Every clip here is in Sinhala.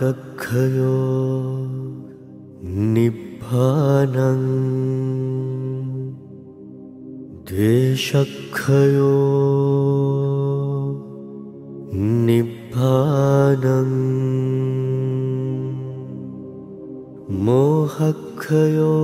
कक्षयो निभानम् द्वेषक्षयो निभानम् मोहक्षयो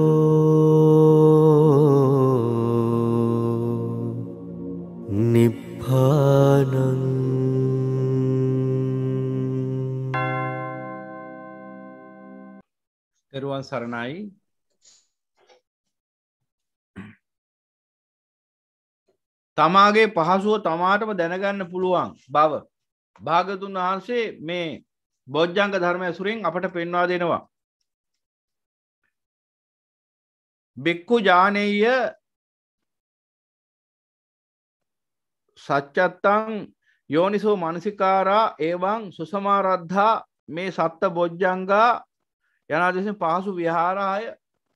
තෙරුවන් සරණයි තමාගේ පහසුව තමාටම දැනගන්න පුළුවන් බව භාගතුන් වහන්සේ මේ බොජ්ජංග ධර්මය සුරින් අපට පෙන්වා දෙනවා. බෙක්කු ජානය සච්චත්තං යෝනිසෝ මනසිකාරා ඒවන් සුසමාරද්ධා මේ සත්ත බොජ්ජංගා යනාදෙසින් පහසු විහාරාය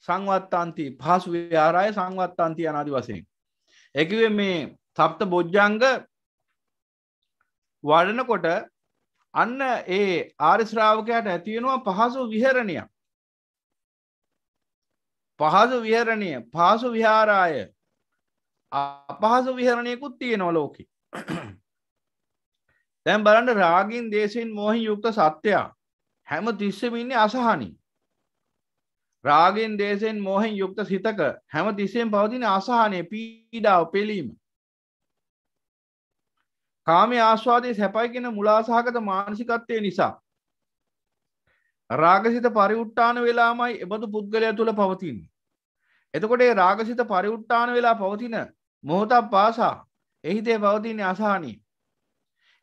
සංවත්තන්ති පහසු විහාරාය සංවත්තන්ති අනාදි වසයෙන්. එකව මේ සප්ත බොජ්ජංග වඩනකොට අන්න ඒ ආරිශ්‍රාවකයට ඇතිවෙනවා පහසු විහරණයක්. පහසු විහරණය පහසු විහාරාය අපහසු විහරණයකුත් තියෙනවා ලෝකෙ. තැන් බලන්න රාගින් දේශයෙන් මෝහි යුක්ත සත්‍යයා හැම තිස්සමින්නේ අසහනි. රාගෙන් දේශයෙන් මෝහෙන් යුක්ත සිතක හැම තිස්සෙන් පවතින අසාහනය පීඩාව පෙලීම. කාම ආස්වාදය සැපයිගෙන මුලාසාහකත මානසිකත්වය නිසා. රාගසිත පරිුට්ටාන වෙලාමයි එබඳු පුද්ගලය තුළ පවතින්නේ. එතකොට රාගසිත පරිුට්ටාන වෙලා පවතින මොහොතක් පාසා එහිතේ පවතින්නේ අසාහනී.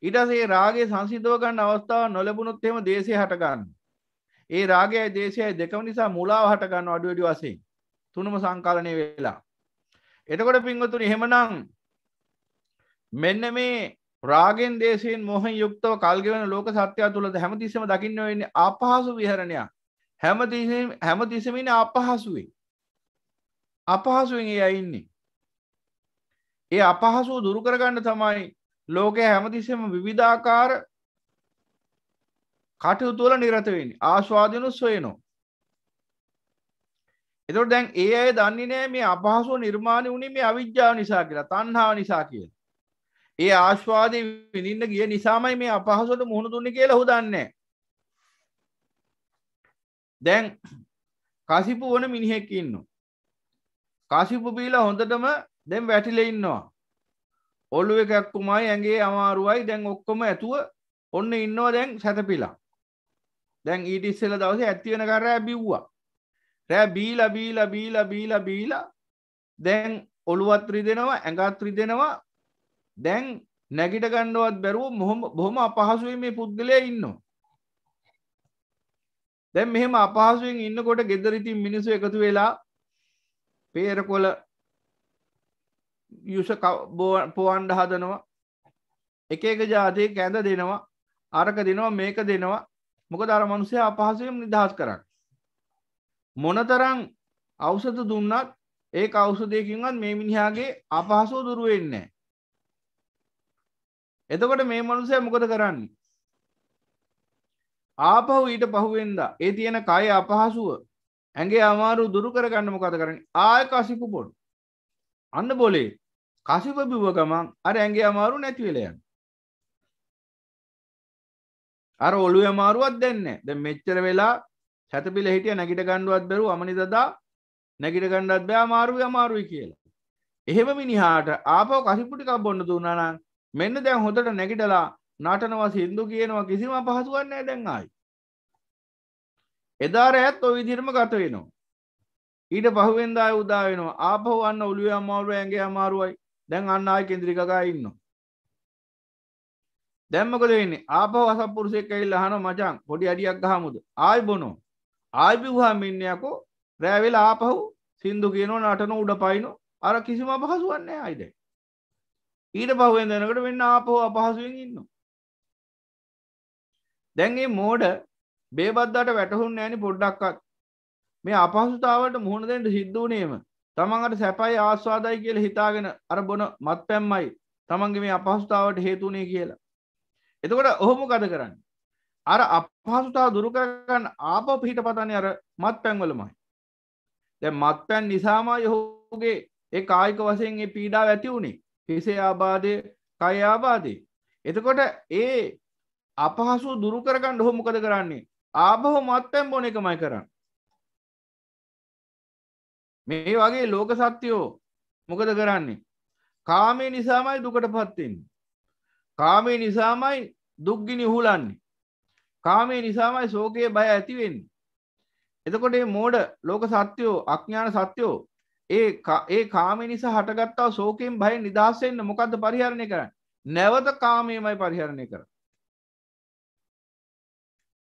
ඉටසේ රාගේ සංසිද්ධවගන්න අවස්ථාව නොලබුණොත් එම දේශය හටගන්න. ඒ රාගයයි දේශයයි දෙකම නිසා මුලාව හටගන්න අඩුවඩි වසේ තුනම සංකාලනය වෙලා. එතකොට පින්වතුන එහෙමනං මෙන්න මේ රාගෙන් දේශයෙන් මොහන් යුක්තව කල්ගෙවන ලෝක සත්‍යයා තුළද හැමතිස්සම දකින්න වෙන්නේ අපහසු විහරණයක් හැම තිසමින අපහසුවේ. අපහසුවෙන් ඒ අයින්නේ. ඒ අපහසුව දුරු කරගන්න තමයි ලෝකය හැමතිස්සම විවිධාකාර කටයුතුවල නිරතවෙන් ආශ්වාදනු සොයනෝ. එතොට දැන් ඒ අය දන්නේ නෑ මේ අපහසුව නිර්මාණය වුණේ මේ අවිද්‍යාව නිසා කියලා තන්හාාව නිසා කියල. ඒ ආශ්වාදය විනින්න ගිය නිසාමයි මේ අපහසුවට මුහුණ දුන්න කියලා හුදන්නේ. දැන් කසිපු වන මිනිහෙක් ඉන්න. කසිපු බීලා හොඳටම දැම් වැටිල ඉන්නවා. ඔල්ලුව එකක්කුමයි ඇගේ අමාරුවයි දැන් ඔක්කොම ඇතුව ඔන්න ඉන්නවා දැන් සැතපිලා. දැන් ඊට ඉස්සෙල දවස ඇත්තිවෙන කරෑ බිව්වා. රෑ බීල බීල බීල බීල බීල. දැන් ඔළුවත්‍රි දෙනවා ඇඟත්‍රි දෙනවා දැන් නැගිට ගණ්ඩුවත් බැරුව මොහොම බොහොම අපහසුවේ මේ පුද්ගලය ඉන්නවා. දැන් මෙහෙම අපහසුවෙන් ඉන්නකොට ගෙදරිතින් මිනිසු එකතු වෙලා පේරකොල යුෂ පොවන්ඩ හදනවා. එක එක ජාතිය කැඳ දෙනවා. අරක දෙනවා මේක දෙනවා. මොක දර මනුසය අපහසුවම් නිදහස් කරන්න. මොනතරං අවසත දුන්නත් ඒ අවසදයකින්වත් මේ මිනිහාගේ අපහසෝ දුරුවෙන්නේ. එතකොට මේ මනුසය මොකද කරන්නේ. ආපහු ඊට පහුවෙන්ද ඒ තියෙන කය අපහසුව ඇගේ අමාරු දුරු කරගන්න මොකද කරන්න ආය කසිපු පොඩ් අන්න බොලේ කසිප බිව ගමන් අර ඇගේ අමාරු නැතිවෙලයන් අර ඔලු අමාරුවත් දෙන්න ද මෙච්චර වෙලා සැතපිල හිටිය නැගිට ගණ්ඩුවත් බැරු අමනිදදා නැගිට ගණ්ඩත් බෑ අමාරුව අමාරුයි කියලා. එහෙම මිනිහාට ආපෝ කසිපුටිකක් බොන්න දුන්නනම් මෙන්න දැන් හොඳට නැගිටලා නටනවා සින්දු කියනවා කිසිම පහසුවන්නේ දැන්ආයි. එදාර ඇත් ඔ විදිරම ගත වෙනවා. ඊට පහුවෙන්දා උදා වෙනවා ආපහු අන්න ඔළුව අමාරුව ඇගේ අමාරුවයි දැන් අන්න ආය කෙන්ද්‍රිකා ඉන්න. දැම්මකද වෙන්නේ ආපහ අසපුරුසෙක් ඇයිල් අහන මචන් පොඩි අඩියක් ගහමුද ආයි බොනෝ ආයිබිවහා මින්නයකෝ රෑවෙලා ආපහු සින්දු කියනෝ නටන උඩ පයිනෝ අර කිසිම අපහසුවන්නේ අයිද. ඊට පහුවෙන් දෙනකට වෙන්න ආපහෝ අපහසුවෙන් ඉන්න. දැන්ගේ මෝඩ බේබද්දාට වැටහුන් ෑනි පොඩ්ඩක්කත් මේ අපහසුතාවට මුහුණ දෙට සිද්ධූනේම තමන්ට සැපයි ආස්වාදයි කියල හිතාගෙන අර බොන මත් පැම්මයි තමන්ගේ මේ අපහසුතාවට හේතුනේ කියලා. එතකොට ඔහොම ගද කරන්න. අර අපහසුතාව දුරු කරගන්න ආපහු පිට පතන්නේ අර මත්පැන් වලමයි. දැන් මත්පැන් නිසාමයි ඔහුගේ ඒ කායික වශයෙන් ඒ පීඩාව ඇති වුණේ. හිසේ ආබාධය, කය ආබාධය. එතකොට ඒ අපහසු දුරු කරගන්න ඔහු මොකද කරන්නේ? ආපහු මත්පැන් බොන එකමයි කරන්නේ. මේ වගේ ලෝක සත්‍යයෝ මොකද කරන්නේ? කාමේ නිසාමයි දුකට පත් වෙන්නේ. කාමේ නිසාමයි දුක්ගිනි උහුලන්නේ. කාමේ නිසාමයි ශෝකයේ බය ඇති වෙන්නේ. එතකොට මේ මෝඩ ලෝක සත්‍යෝ අඥාන සත්‍යෝ ඒ ඒ කාමේ නිසා හටගත්තා ශෝකයෙන් බයෙන් නිදහස් වෙන්න මොකද්ද පරිහරණය කරන්නේ? නැවත කාමයමයි පරිහරණය කරන්නේ.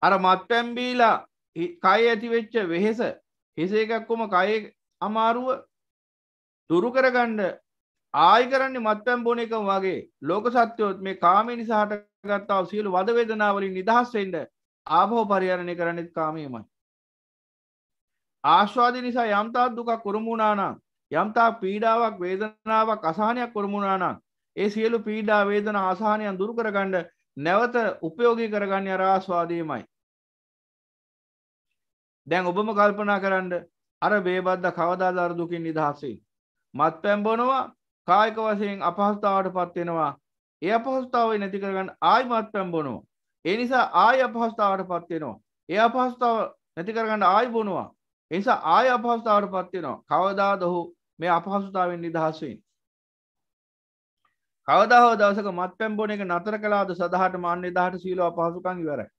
අර මත්පැන් බීලා කය ඇති වෙච්ච වෙහෙස හිස එකක්කොම කයේ අමාරුව දුරු කරගන්න ආයි කරන්නේ මත්පැන් බොන එකම වගේ ලෝක සත්‍යොත් මේ කාමේ නිසා හටගත්තා සියලු වද වේදනා වලින් නිදහස් වෙන්න ආභව පරිහරණය කරන්නෙත් කාමයමයි. ආස්වාද නිසා යම්තාක් දුකක් උරුමුණා නම් යම්තාක් පීඩාවක් වේදනාවක් අසහනයක් උරුමුණා නම් ඒ සියලු පීඩා වේදනා අසහනයන් දුරු කරගන්න නැවත උපයෝගී කරගන්නේ අර ආස්වාදයමයි. දැන් ඔබම කල්පනා කරන්න අර බේබද්ද කවදාද අර දුකින් නිදහස් වෙයි. මත්පැන් බොනවා කායික වශයෙන් අපහසුතාවට පත් වෙනවා. ඒ අපහසුතාවය නැති කරගන්න ආයි මත්පැන් බොනවා. ඒ නිසා ආයි අපහසුතාවට පත් වෙනවා. ඒ අපහසුතාව නැති කරගන්න ආයි බොනවා. ඒ නිසා ආයි අපහසුතාවට පත් වෙනවා. කවදාද ඔහු මේ අපහසුතාවෙන් නිදහස් වෙන්නේ? කවදා හෝ දවසක මත්පැන් බොන එක නතර කළාද සදහට මාන්නේ දහට සීලව අපහසුකම් ඉවරයි.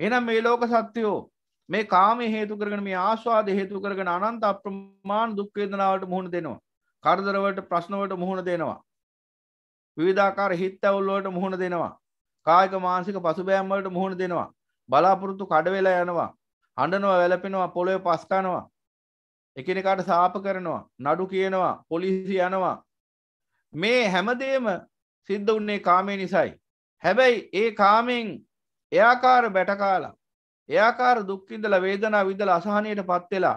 එහෙනම් මේ ලෝක සත්‍යෝ මේ කාමයේ හේතු කරගෙන මේ ආස්වාද හේතු කරගෙන අනන්ත අප්‍රමාණ දුක් වේදනාවලට මුහුණ දෙනවා. කරදරවලට ප්‍රශ්නවලට මුහුණ දෙනවා. විවිධාකාර හිත් ඇවුල් වලට මුහුණ දෙනවා. කායික මානසික පසුබෑම් වලට මුහුණ දෙනවා. බලාපොරොත්තු කඩ වෙලා යනවා. හඬනවා වැළපෙනවා පොළොවේ පස් කනවා. එකිනෙකාට සාප කරනවා. නඩු කියනවා. පොලිසිය යනවා. මේ හැමදේම සිද්ධ වුණේ කාමේ නිසායි. හැබැයි ඒ කාමෙන් එයාකාර බැටකාලා එයාකාර දුක්කින්දල වේදනා විදල අසාහනයට පත්වෙලා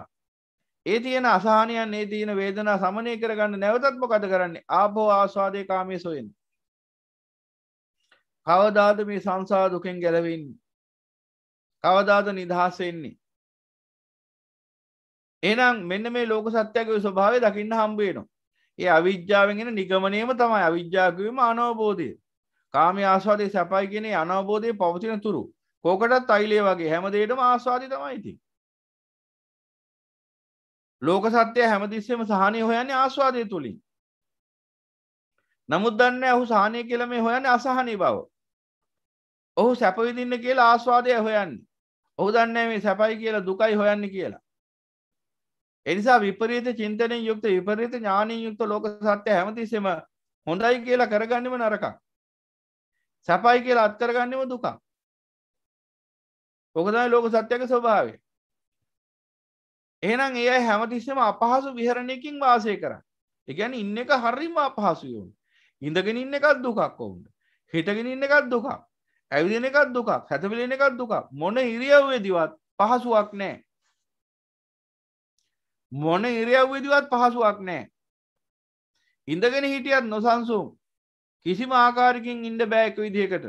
ඒ තියෙන අසාහනයන් ඒ තියෙන වේදනා සමනය කරගන්න නැවතත් මොකද කරන්නේ? ආබෝ ආස්වාදය කාමය සොයෙන්. කවදාද මේ සංසා දුකෙන් ගැලවෙන්නේ? කවදාද නිදහසෙන්නේ එනම් මෙන්න මේ ලෝක සත්‍යයක ස්වභාවය දකින්න හම්බේනවා ඒ අවිද්‍යාවෙන්ගෙන නිගමනයම තමයි අවිද්‍යාකවීම අනවබෝධය. කාමය ආස්වාදය සැපයි කියෙන අනවබෝධය පවතින තුරු. කෝකටත් අයිලේ වගේ හැමදේටම ආස්වාදි තමයි ඉතින්. ලෝක සත්‍යය හැමතිස්සෙම සහනය හොයන්නේ ආස්වාදය තුළින් නමුත් දන්න ඔහු සහනය කියල මේ හොයන්න අසහනී බව. ඔහු සැපවිදින්න කියලා ආස්වාදය හොයන්න. ඔහු දන්න මේ සැපයි කියලා දුකයි හොයන්න කියලා. එනිසා විපරීත චින්තනයෙන් යුක්ත විපරීත ඥානීන් යුක්ත ලෝක සත්‍ය හැමතිස්සෙම හොඳයි කියලා කරගන්නම නරකක්. සැපයි කියලා අත්කරගන්නම දුකක්. ඕකදයි ලෝක සත්‍යක ස්වභාවය. එහෙනම් ඒ අය හැමතිස්සෙම අපහසු විහරණයකින් වාසය කර. එකැන ඉන්න එක හරිම අපහසුයුන් ඉඳගෙන ඉන්න එකත් දුකක් ඔවුන්ට හිටගෙන ඉන්න එකත් දුකක්. ඇවිදින එකත් දුකක්. හැතපිලෙන එකත් දුකක්. මොන ඉරියව්වේදිවත් පහසුවක් නෑ මොන ඉරියව්වේදිවත් පහසුවක් නෑ ඉඳගෙන හිටියත් නොසන්සුම් කිසිම ආකාරකින් ඉන්න බෑක විදිහකට.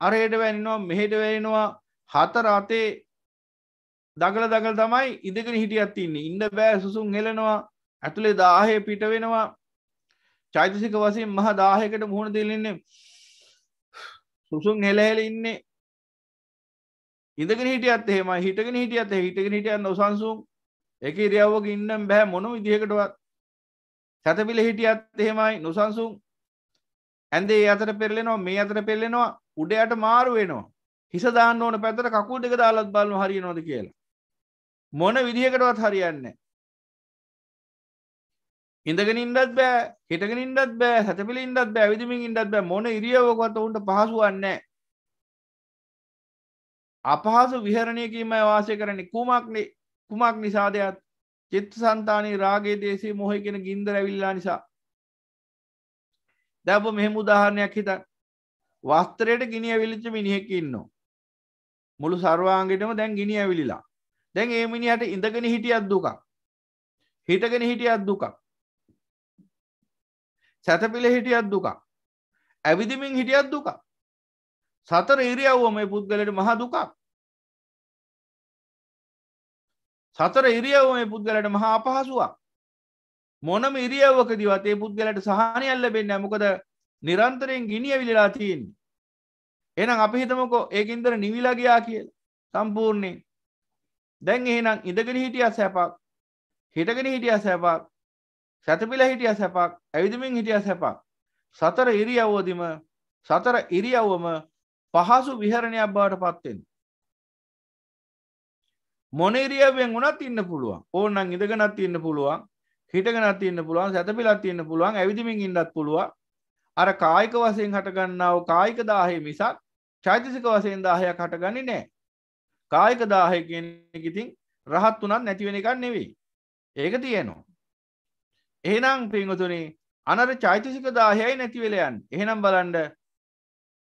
අරයට වැනිනවා මෙහෙට වැෙනවා හතර අතේ දගල දගල් තමයි ඉඳගෙන හිටියත් ඉන්නේ. ඉන්න බෑ සුසුම් හෙලනවා ඇතුළේ දාහය පිට වෙනවා. චෛතසික වසින් මහ දාහයකට මුහුණ දෙලන්නේ සුසුම් හෙලහෙල ඉන්නේ. ඉඳගෙන හිටියත් එහෙම හිටගෙන හිටියත් හිටගෙන හිටියත් නොසන්සුම් එක ඉරියව්වක ඉන්නම් බෑ මොන විදිහකටවත්. සැතපිල හිටියත් එහෙමයි නොසන්සුම් ඇන්දේ අතර පෙරලෙනවා මේ අතර පෙරලෙනවා උඩයට මාරු වෙනවා. හිස දාන්න ඕන පැත්තට කකුල් දෙක දාලත් බලමු හරියනවද කියලා. මොන විදිහකටවත් හරියන්නේ ඉඳගෙන ඉන්නත් බෑ හිටගෙන ඉන්නත් බෑ සැතපිලි ඉන්නත් බෑ ඇවිදිමින් ඉන්නත් බෑ. මොන ඉරියව්වකවත් උන්ට පහසුවක් නැහැ. අපහසු විහරණයකින්මයි වාසය කරන්නේ. කුමක් කුමක් නිසාදයක් චිත්ත සන්තානයේ රාගයේ දේශේ මොහේ කියන ගින්දර ඇවිල්ලා නිසා. දැන් ඔබ මෙහෙම උදාහරණයක් හිතන්න. වස්ත්‍රයට ගිනි ඇවිලිච්ච මිනිහෙක් ඉන්නවා. මුළු සර්වාංගෙටම දැන් ගිනි ඇවිලිලා. දැන් ඒ මිනිහට ඉඳගෙන හිටියත් දුකක්. හිටගෙන හිටියත් දුකක්. සැතපිල හිටියත් දුකක්. ඇවිදිමින් හිටියත් දුකක්. සතර ඉරියව්ව මේ පුද්ගලට මහ දුකක්. සතර ඉරියව්ව මේ පුද්ගලට මහා අපහසුවක්. මොනම ඉරියව්වකදිවත් ඒ පුද්ගලට සහනයක් ලැබෙන්නේ මොකද නිරන්තරයෙන් ගිනිය විලලා තියෙන්නේ. එහෙනම් අපි හිතමුකෝ ඒකින්දර නිවිලා ගියා කියලා. සම්පූර්ණයෙන්. දැන් එහෙනම් ඉඳගෙන හිටියා සැපක් හිටගෙන හිටියා සැපක් සැතපිලා හිටියා සැපක් ඇවිදමින් හිටියා සැපක්. සතර ඉරියව්වදිම සතර ඉරියව්වම පහසු විහරණයක් බවට පත්වෙන් මොන ඉරියව්වෙන් වුණත් ඉන්න පුළුවන්. ඕනනම් ඉඳගෙනත් ඉන්න පුළුවන් හිටගෙනත් ඉන්න පුළුවන් සැතපිලත් ඉන්න පුළුවන් ඇවිදිමින් ඉන්නත් පුළුවන්. අර කායික වශයෙන් හටගන්නාව කායික දාහය මිසක් චෛතසික වශයෙන් දාහයක් හටගන්නේ නෑ කායික දාහය කියන ඉතින් රහත් වුණත් නැතිවෙන එකක් නෙවෙයි ඒක තියෙනවා එහෙනම් පින්වතුනි අනර චෛතසික දාහයයි නැති වෙලා යන්නේ එහෙනම් බලන්න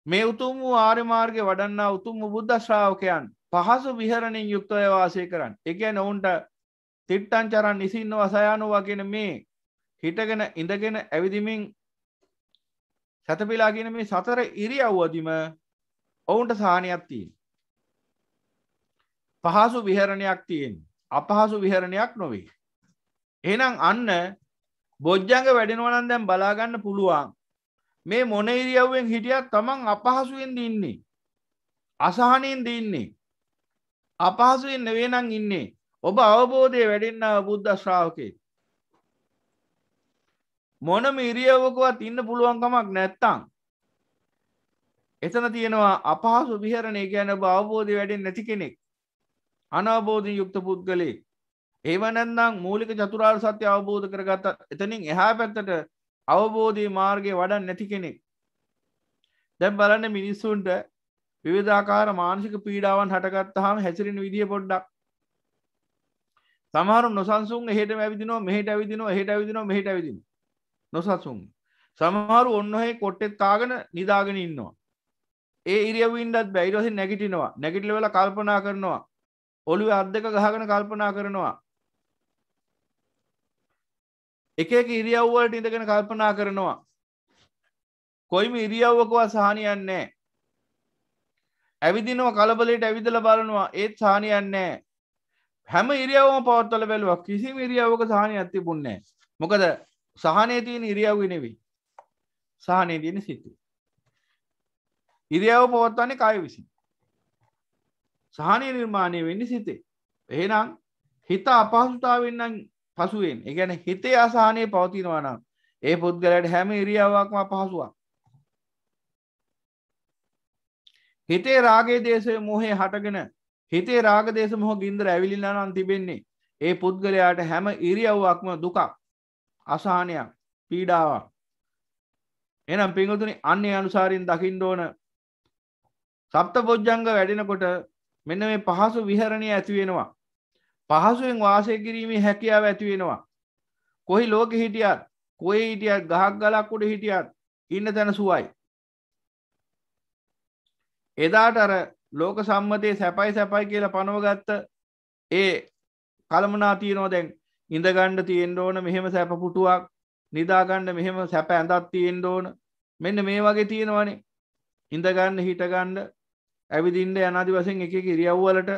මේ උතුම් වූ ආර්ය මාර්ගයේ වඩන්නා උතුම් වූ බුද්ධ ශ්‍රාවකයන් පහසු විහරණින් යුක්තව වාසය කරන්න. ඒ කියන්නේ ඔවුන්ට තිට්ටන් චරන් නිසින්නව සයානුවා කියන මේ හිටගෙන ඉඳගෙන ඇවිදිමින් සැතපීලා කියන මේ සතර ඉරියව්වදිම ඔවුන්ට සාහනයක් තියෙන. පහසු විහරණයක් තියෙන. අපහසු විහරණයක් නොවේ. එහෙනම් අන්න බොජ්ජංග වැඩෙනවා නම් දැන් බලා ගන්න පුළුවන්. මේ මොන ඉරියව්වෙන් හිටියත් තමන් අපහසුවෙන් ඉන්නේ. අසහනෙන් ඉන්නේ. අපහසුවෙන් නෙවෙයි නම් ඉන්නේ. ඔබ අවබෝධය වැඩෙන්නා බුද්ධ ශ්‍රාවකේ. මොනම ඉරියව්වකවත් ඉන්න පුළුවන් කමක් නැත්තම් එතන තියෙනවා අපහසු විහරණය කියන්නේ ඔබ අවබෝධය වැඩෙන්නේ නැති කෙනෙක්. අනවබෝධයෙන් යුක්ත පුද්ගලෙක්. ඒව නැත්නම් මූලික චතුරාර්ය සත්‍ය අවබෝධ කරගත්ත එතනින් එහා පැත්තට අවබෝධී මාර්ගය වඩන් නැති කෙනෙක්. දැන් බලන්න මිනිස්සුන්ට විවිධාකාර මානසික පීඩාවන් හටගත්තාම හැසිරෙන විදිය පොඩ්ඩක්. සමහරු නොසන්සුන් එහෙට ඇවිදිනවා මෙහෙට ඇවිදිනවා එහෙට ඇවිදිනවා මෙහෙට ඇවිදිනවා. නොසන්සුන්. සමහරු ඔන්න ඔහේ කොට්ටෙත් කාගෙන නිදාගෙන ඉන්නවා. ඒ ඉරියව්වින්ඩත් බෑ. ඊට පස්සේ නැගිටිනවා නැගිටලා වෙලා කල්පනා කරනවා. ඔළුවේ අත් දෙක ගහගෙන කල්පනා කරනවා. එක එක ඉරියව් වලට ඉඳගෙන කල්පනා කරනවා. කොයිම ඉරියව්වකවත් සහනියක් නැහැ. ඇවිදිනවා කලබලයට ඇවිදලා බලනවා. ඒත් සහනියක් නැහැ. හැම ඉරියව්වම පවත්වලා බැලුවා. කිසිම ඉරියව්වක සහනියක් තිබුණේ නැහැ. මොකද සහනේ තියෙන ඉරියව්වේ නෙවෙයි. සහනේ තියෙන සිතේ ඉරියව්ව පවත්වන්නේ කාය විසින්. සහනය නිර්මාණය වෙන්නේ සිතේ. එහෙනම් හිත අපහසුතාවෙන් නම් පසුවෙන්. ඒ කියන්නේ හිතේ අසහනය පවතිනවා නම් ඒ පුද්ගලයාට හැම ඉරියව්වක්ම අපහසුවක්. හිතේ රාගේ දේශය මොහේ හටගෙන හිතේ රාග දේශ මොහ ගින්දර ඇවිලිලා නම් තිබෙන්නේ ඒ පුද්ගලයාට හැම ඉරියව්වක්ම දුකක් අසහනයක් පීඩාවක්. එනම් පිංගුතුනි අන්නේ අනුසාරින් දකින්න ඕන සප්ත බොජ්ජංග වැඩෙනකොට මෙන්න මේ පහසු විහරණය ඇති වෙනවා. පහසුවෙන් වාසය කිරීමේ හැකියාව ඇති වෙනවා. කොහි ලෝකෙ හිටියත් කොහේ හිටියත් ගහක් ගලක් උඩ හිටියත් ඉන්න තැන සුවයි. එදාට අර ලෝක සම්මතයේ සැපයි සැපයි කියලා පනවගත්ත ඒ කළමනා තියෙනවා දැන් ඉඳගණ්ඩ තියෙන්ට ඕන මෙහෙම සැප පුටුවක් නිදාගණ්ඩ මෙහෙම සැප ඇඳත් තියෙන්ට ඕන. මෙන්න මේ වගේ තියෙනවනේ. ඉඳගන්න හිටගණ්ඩ ඇවිදින්ට යනාදි වසෙන් එක ඉරියව්වලට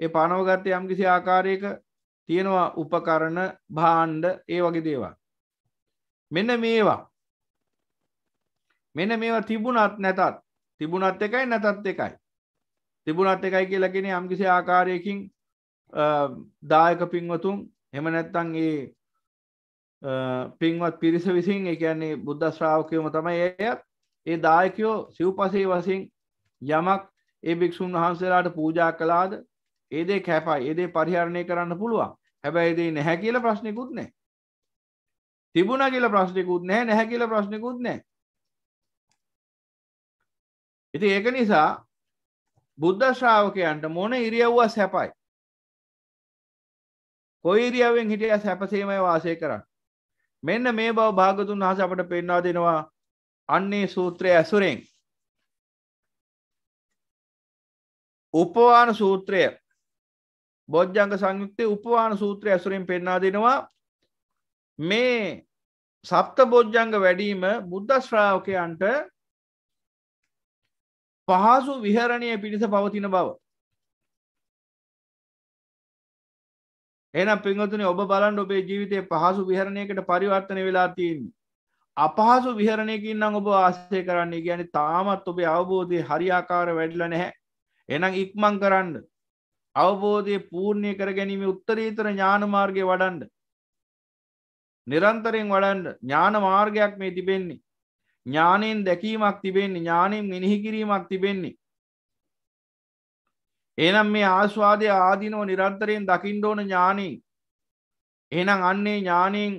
ඒ පනවගත්ත යම්කිසි ආකාරයක තියෙනවා උපකරණ භාණ්ඩ ඒ වගේ දේවා මෙන්න මේවා. මෙන්න මේවා තිබුණත් නැතත් තිබුණත් එකයි නැතත් එකයි. තිබුණත් එකයි කියලගෙන යම්කිසි ආකාරයකින් දායක පින්වතුන් එම නැත්තන් ඒ පින්වත් පිරිස විසින් එකන්නේ බුද්ධ ශ්‍රාවකයම තමයි ඒයත් ඒ දායකයෝ සිව්පසේ වසින් යමක් ඒ භික්‍ෂූන් වහන්සේලාට පූජා කලාද ඒදේ කැපයි. ඒදේ පරිහරණය කරන්න පුළුවන්. හැබැයිදේ නැහැ කියල ප්‍රශ්නයකුත් නෑ තිබුණ කියල ප්‍රශ්නයකුත් නෑ නැහැ කියල ප්‍රශ්නයකුත් නෑ ඉති ඒක නිසා බුද්ධ ශ්‍රාවකයන්ට මොන ඉරියව්වා සැපයි. කොයි ඉරියවෙන් හිටිය සැපසේමය වාසය කරන්න. මෙන්න මේ බව භාගතුන් වහස අපට පෙන්වා දෙනවා අන්නේ සූත්‍රය ඇසුරෙන්. උපවාන සූත්‍රය බොජ්ජංග සංයුක්තය උපවාන සූත්‍රය ඇසුරින් පෙන්නා දෙනවා මේ සප්ත බොජ්ජංග වැඩීම බුද්ධ ශ්‍රාවකයන්ට පහසු විහරණය පිණිස පවතින බව. එනම් පින්වතුනි ඔබ බලන්න ඔබේ ජීවිතයේ පහසු විහරණයකට පරිවර්තනය වෙලා තියෙන්නේ. අපහසු විහරණයකින් නම් ඔබ ආශ්‍රය කරන්නේ කියන්නේ තාමත් ඔබේ අවබෝධය හරියාකාර වැඩිලා නැහැ. එහෙනම් ඉක්මන් කරන්න. අවබෝධය පූර්ණය කර ගැනීම උත්තරීතර ඥාන මාර්ගය වඩන්න. නිරන්තරයෙන් වඩන්න ඥාන මාර්ගයක් මේ තිබෙන්නේ. ඥානයෙන් දැකීමක් තිබෙන්නේ ඥානයෙන් මෙනෙහි කිරීමක් තිබෙන්නේ. එනම් මේ ආස්වාදය ආදීනව නිරන්තරයෙන් දකින්න ඕන ඥානයෙන්. එහෙනම් අන්නේ ඥානයෙන්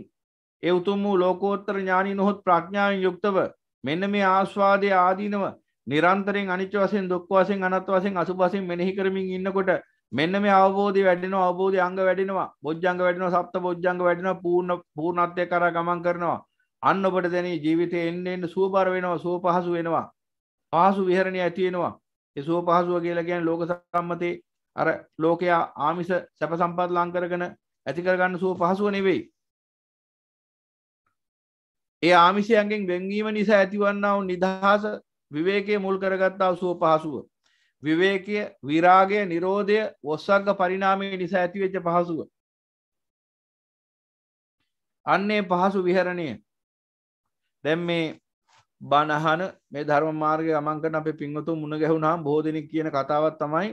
ඒ උතුම් වූ ලෝකෝත්තර ඥානී නොහොත් ප්‍රඥාවෙන් යුක්තව මෙන්න මේ ආස්වාදය ආදීනව නිරන්තරයෙන් අනිත්‍ය වශයෙන් දුක් වශයෙන් අනාත්ම වශයෙන් අසුභ වශයෙන් මෙනෙහි කරමින් ඉන්නකොට මෙන්න මේ අවබෝධය වැඩෙනවා අවබෝධය අංග වැඩෙනවා. බොජ්ජංග වැඩෙනවා සප්ත බොජ්ජංග වැඩෙනවා පූර්ණ පූර්ණත්වය කරා ගමන් කරනවා. අන්න ඔබට දැනී ජීවිතේ එන්න එන්න සුවබර වෙනවා සුව පහසු වෙනවා. පහසු විහරණය ඇති වෙනවා. ඒ සුව පහසුව කියලා කියන්නේ ලෝක සම්මතේ අර ලෝකයා ආමිෂ සැප සම්පත් ලං කරගෙන ඇති කරගන්න සුව පහසුව නෙවෙයි. ඒ ආමිෂයන්ගෙන් වෙන්වීම නිසා ඇතිවන්නා වූ නිදහස විවේකයේ මුල් කරගත්තා සුව පහසුව විවේකය විරාගය නිරෝධය ඔස්සක්ග පරිනාමය නිසා ඇතිවෙච්ච පහසුව. අන්නේ පහසු විහරණය දැම් මේ බණහන මේ ධර්ම මාර්ග අමංකන අප පින්වතු මුණ ගැහුණහම් බෝධනෙක් කියන කතාවත් තමයි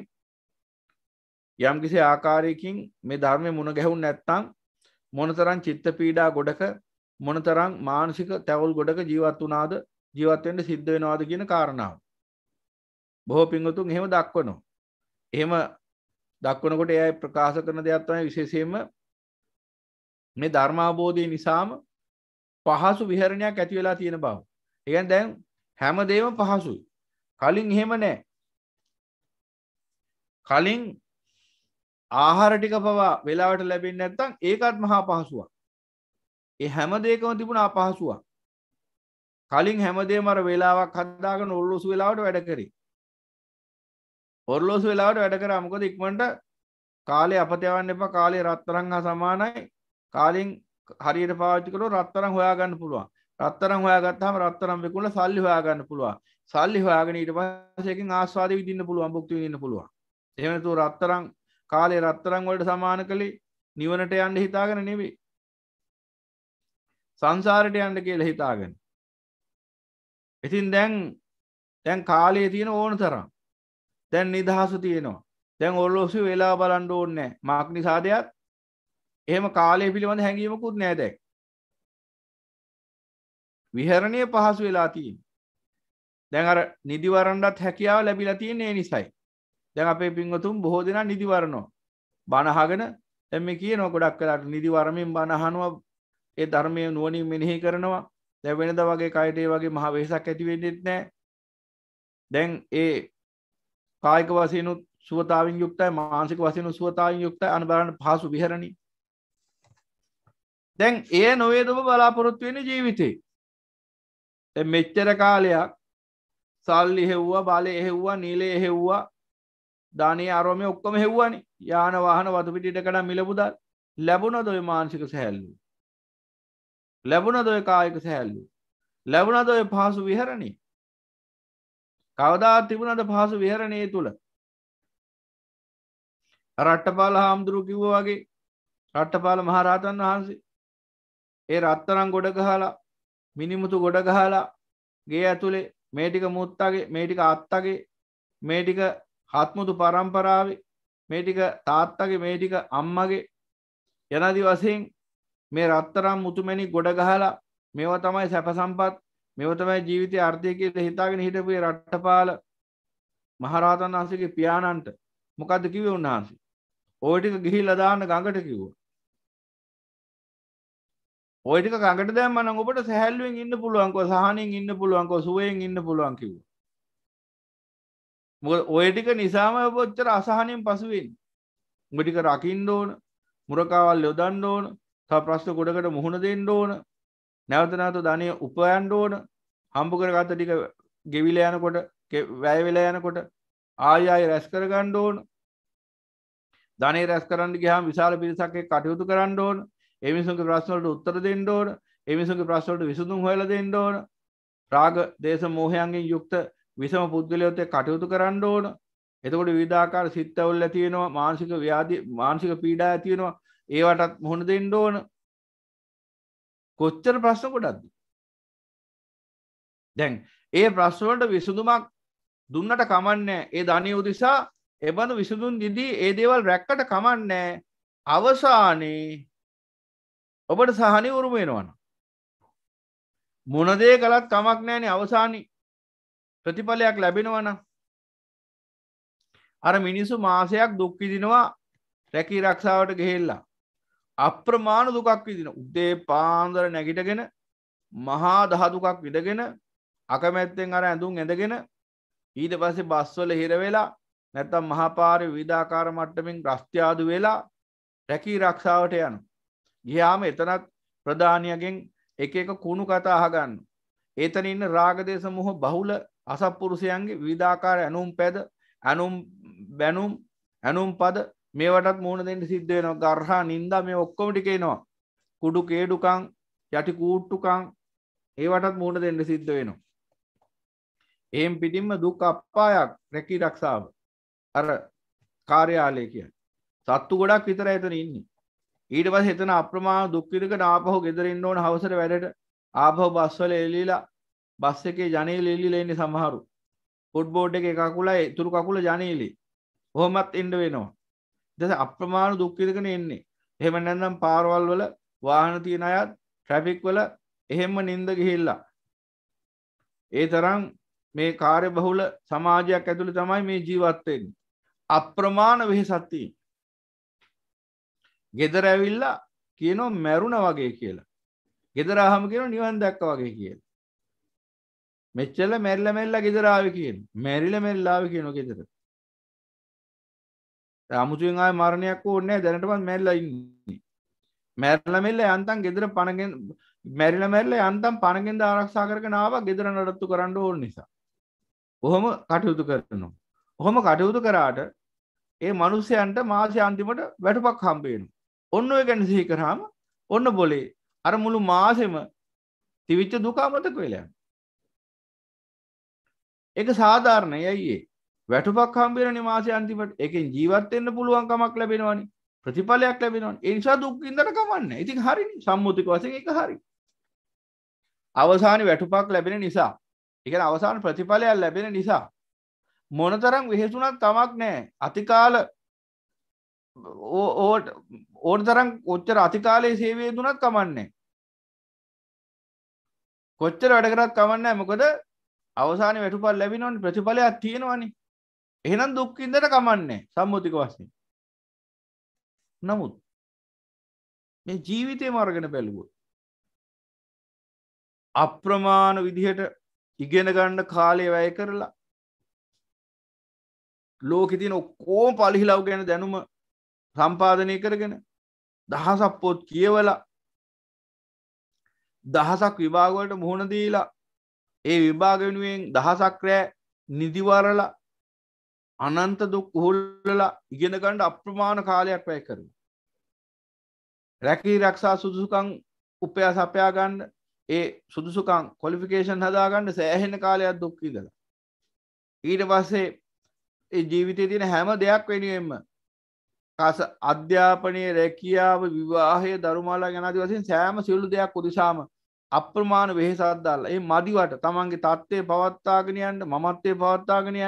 යම් කිසි ආකාරයකින් මේ ධර්මය මුණ ගැහුන් නැත්තං මොනතරන් චිත්ත පීඩා ගොඩක මොනතරං මානසික තැවල් ගොඩක ජීවත් වනාද ජීවත්වෙන්ට සිද්ධ වෙනවාද කියන කාරණාව බොහෝ පිංගුතුන් එහෙම දක්වනවා. එහෙම දක්වනකොට එයයි ප්‍රකාශ කරන දෙයක් තමයි විශේෂයෙන්ම මේ ධර්මාබෝධය නිසාම පහසු විහරණයක් ඇති වෙලා තියෙන බව. ඒ කියන්නේ දැන් හැමදේම පහසුයි. කලින් එහෙම නැහැ. කලින් ආහාර ටික පවා වෙලාවට ලැබෙන්නේ නැත්නම් ඒකත් මහා පහසුවක්. ඒ හැම දෙයකම තිබුණ අපහසුවක්. කලින් හැමදේම අර වෙලාවක් හදාගෙන ඔල්ලොසු වෙලාවට වැඩ කරේ. ඔර්ලෝසු වෙලාවට වැඩ කර. මොකද ඉක්මට කාලේ අපත යවන්න එපා. කාලේ රත්තරන් හා සමානයි. කාලින් හරියට පාවිච්චි කරලා රත්තරන් හොයාගන්න පුළුවන්. රත්තරන් හොයාගත්තාම රත්තරන් විකුණලා සල්ලි හොයාගන්න පුළුවන්. සල්ලි හොයාගෙන ඊට පස්සේ එකකින් ආස්වාදෙ විඳින්න පුළුවන් භුක්ති විඳින්න පුළුවන්. එහෙම නැතුව රත්තරන් කාලේ රත්තරන් වලට සමාන කළේ නිවනට යන්න හිතාගෙන නෙවෙයි. සංසාරයට යන්න කියලා හිතාගෙන. ඉතින් දැන් දැන් කාලයේ තියෙන ඕන තරම්. දැන් නිදහස තියෙනවා. දැන් ඔල්ලෝසු වෙලා බලන්ඩ ඕන්නෑ මක් නිසාදයක් එහෙම කාලය පිළිබඳ හැඟීමකුත් නෑදැක් විහරණය පහසු වෙලා තියෙන් දැන් අර නිදිවරන්ඩත් හැකියාව ලැබිලා තියන්නේ නිසයි. දැන් අපේ පින්වතුම් බොහෝ දෙනා නිදිවරණෝ බණහගෙන එම කියන ගොඩක් කලාට නිදිවරමින් බණහනුව ඒ ධර්මය නුවනින් මෙනෙහි කරනවා. දැවෙනද වගේ කයිටේ වගේ මහ වෙසක් ඇතිවෙන්නෙත් නෑ. දැන් ඒ කායික වසයනුත් සුවතාවින් යුක්තයි මාන්සික වසයනු සුවතාවින් යුක්ත අනබරන්න පහසු විහරණි. දැන් එය නොවේදම බලාපොරොත්තු වෙන ජීවිතේ? මෙච්චර කාලයක් සල්ලි හෙව්වා බලය එහෙව්වා නීලේ එහෙව්වා ධනය අරෝමය ඔක්කොම හෙව්වනි. යාන වාහන වතුපිටිට කඩ මිලබුදල් ලැබුණ දොය මාංසික සැහැල්ලු ලැබුණ දොය කායක සැහැල්ලු ලැබුණ දොය පහසු විහරණී කවදා තිබුණද පහසු විහරණය තුළ? රට්ටපාල හාමුදුරු කිව්ව වගේ රට්ටපාල මහරහතන් වහන්සේ ඒ රත්තරං ගොඩ ගහලා මිනිමුතු ගොඩ ගහලා ගේ ඇතුළේ මේටික මුත්තගේ මේටික අත්තගේ මේටික හත්මුතු පරම්පරාවේ මේටික තාත්තගේ මේටික අම්මගේ යනදි වසයෙන් මේ රත්තරම් මුතුමැනි ගොඩ ගහලා මේව තමයි සැප සම්පත් මෙව තමයි ජීවිතය අර්ථය කියලා හිතාගෙන හිටපු රට්ටපාල මහරහතන් වහන්සේගේ පියාණන්ට මොකද්ද කිව්වේ උන්වහන්සේ? ওই ටික ගිහිල්ලා දාන්න ගඟට කිව්වා. ওই ටික ගඟට දැම්ම නම් ඔබට සැහැල්ලුවෙන් ඉන්න පුළුවන් කෝ සහනෙන් ඉන්න පුළුවන් කෝ සුවයෙන් ඉන්න පුළුවන් කිව්වා. මොකද ওই ටික නිසාම ඔබ ඔච්චර අසහනෙන් පසු වෙන්නේ. උඹ ටික රකින්න ඕන, මුරකාවල් යොදන්න ඕන, තව ප්‍රශ්න ගොඩකට මුහුණ දෙන්න ඕන, නැවත නැවත ධනය උපයන්න ඕන, හම්බ කරගත්ත ටික ගෙවිලා යනකොට වැය වෙලා යනකොට ආය ආය රැස් කරගන්න ඕන. ධනෙ රැස් කරන්න ගියාම විශාල පිරිසක් එක්ක කටයුතු කරන්න ඕන. ඒ මිනිසුන්ගේ ප්‍රශ්න වලට උත්තර දෙන්න ඕන. ඒ මිනිසුන්ගේ ප්‍රශ්න වලට විසඳුම් හොයලා දෙන්න ඕන. රාග, දේශ, මෝහයන්ගෙන් යුක්ත විසම පුද්ගලයොත් එක්ක කටයුතු කරන්න ඕන. එතකොට විවිධාකාර සිත්ඇවුල් ඇති වෙනවා, මානසික ව්‍යාධි මානසික පීඩා ඇති වෙනවා. ඒවටත් මුහුණ දෙන්න ඕන. කොච්චර ප්‍රශ්න කොටක්ද? දැන් ඒ ප්‍රශ්න වලට විසඳුමක් දුන්නට කමන්නේ ඒ ධනිය උදෙසා එබඳු විසඳුම් දිදී ඒ දේවල් රැක්කට කමන්නේ අවසානයේ ඔබට සහනි උරුම වෙනවනම් මොන දේ කළත් කමක් නැහැනේ අවසානයේ. ප්‍රතිඵලයක් ලැබෙනවනම් අර මිනිස්සු මාසයක් දුක් විඳිනවා රැකී රක්ෂාවට ගෙහෙල්ලා. අප්‍රමාණ දුකක් විදින උදේ පාන්දර නැගිටගෙන මහා දහදුකක් විදගෙන අකමැත්තෙන් අර ඇඳුම් ඇඳගෙන ඊට පස්සේ බස්වල හිර වෙලා නැත්තම් මහපාරි විධාකාර මට්ටමින් ප්‍රස්්ත්‍යාදු වෙලා රැකී රක්ෂාවට යන. ගියාම එතනත් ප්‍රධානයගෙන් එක එක කුණු කතා අහගන්න. ඒතන ඉන්න රාගදේශ මුහ බහුල අසප්පුරුෂයන්ගේ විධාකාර ඇනුම් පැද ඇනුම් බැනුම් ඇනුම් පද මේවටත් මුණ දෙන්න සිද්ධ වෙනවා. ගර්හා නින්දා මේ ඔක්කොමටිකේනවා කුඩු කේඩුකං යටි කූට්ටුකං ඒවටත් මුණ දෙන්න සිද්ධ වෙනවා. එහෙම් පිටින්ම දුක් අපායක් රැකී රක්ෂාව. අර කාර්යාලය කිය සත්තු ගොඩක් විතර එතන ඉන්නේ. ඊට පස්සේ එතන අප්‍රමාණ දුක් විඳගෙන ආපහු ගෙදර ඉන්න ඕන හවසට වැඩට. ආපහු බස් වල එල්ලීලා බස් එකේ ජනේලෙ එල්ලීලා ඉන්නේ සමහරු. ෆුට්බෝඩ් එකේ කකුලයි තුරු කකුල ජනේලෙ කොහොමත් එන්න වෙනවා. ඊට අප්‍රමාණ දුක් විඳගෙන එන්නේ එහෙම නැත්නම් පාරවල් වල වාහන තියෙන අයත් ට්‍රැෆික් වල එහෙම්ම නිින්ද ගිහිල්ලා ඒ තරම් මේ කාර්ය බහුල සමාජයක් ඇතුළේ තමයි මේ ජීවත් වෙන්නේ. අප්‍රමාණ වෙහෙසක් තියෙන. ගෙදර ඇවිල්ලා කියනවා මැරුණ වගේ කියලා. ගෙදර ආවම කියනවා නිවන් දැක්ක වගේ කියලා. මෙච්චර මැරිලා මැරිලා ගෙදර ආවේ කියන. මැරිලා මැරිලා ආවේ කියනවා ගෙදර. අමුතුවෙන් ආයේ මරණයක් ඕනේ නැහැ දැනටමත් මැරිලා ඉන්නේ. මැරිලා මැරිලා යන්තම් ගෙදර පණගෙන මැරිලා මැරිලා යන්තම් පණගෙන්ද ආරක්ෂා කරගෙන ආවා ගෙදර නඩත්තු කරන්න ඕන නිසා. ඔහොම කටයුතු කරනවා. ඔහොම කටයුතු කරාට ඒ මනුස්සයන්ට මාසය අන්තිමට වැටුපක් හම්බේෙන. ඔන්න ඔය ගැන සිහි කරාම ඔන්න බොලේ අර මුළු මාසෙම තිවිච්ච දුක අමතක වෙලා ඒක සාධාරණයි අයියේ වැටුපක් හම්බෙන මාසය අන්තිමට එකෙන් ජීවත් වෙන්න පුළුවන් කමක් ලැබෙනවනේ. ප්‍රතිඵලයක් ලැබෙනවනේ. ඒ නිසා දුක් විඳලා කමන්නේ. ඉතින් හරිනේ සම්මුතික වශයෙන් ඒක හරි. අවසානයේ වැටුපක් ලැබෙන නිසා. එකන අවසාන ප්‍රතිඵලයක් ලැබෙන නිසා. මොනතරම් වෙහෙසුනක් තමක් නෑ අතිකාල ඕට ඕන තරම් කොච්චර අතිකාලයේ සේවය දුනත් කමන්නේ කොච්චර වැඩ කරත් කමන්නේ මොකද අවසාන වැටුපල් ලැබෙනවනේ. ප්‍රතිඵලයක් තියෙනවනේ. එහෙනම් දුක් විඳට කමන්නේ සම්මුතික වශයෙන්. නමුත් මේ ජීවිතේම අරගෙන බැලුවොත් අප්‍රමාණ විදිහට ඉගෙන ගන්න කාලය වැය කරලා ලෝකෙ තියෙන ඔක්කොම පලිහිලව් ගැන දැනුම සම්පාදනය කරගෙන දහසක් පොත් කියවලා දහසක් විභාගවලට මුහුණ දීලා ඒ විභාග වෙනුවෙන් දහසක් රෑ නිදිවරලා අනන්ත දුක් උහුල්ලලා ඉගෙන ගන්න අප්‍රමාණ කාලයක් වැය කරනවා. රැකී රක්ෂා සුදුසුකම් උපයා සපයා ගන්න ඒ සුදුසුකං කොලිෆිකේෂන් හදාගන්න සෑහෙන කාලයක් දුක් විඳලා ඊට පස්සේ ඒ ජීවිතයේ තියෙන හැම දෙයක් වෙනුවෙන්ම කස අධ්‍යාපනය රැකියාව විවාහය දරුමාලා ගැන ආදී වශයෙන් සෑම සියලු දෙයක් උදෙසාම අප්‍රමාණ වෙහෙසක් දාලා ඒ මදිවට තමන්ගේ தත්ත්වය පවත්වාගෙන යන්න මමත්වයේ පවත්වාගෙන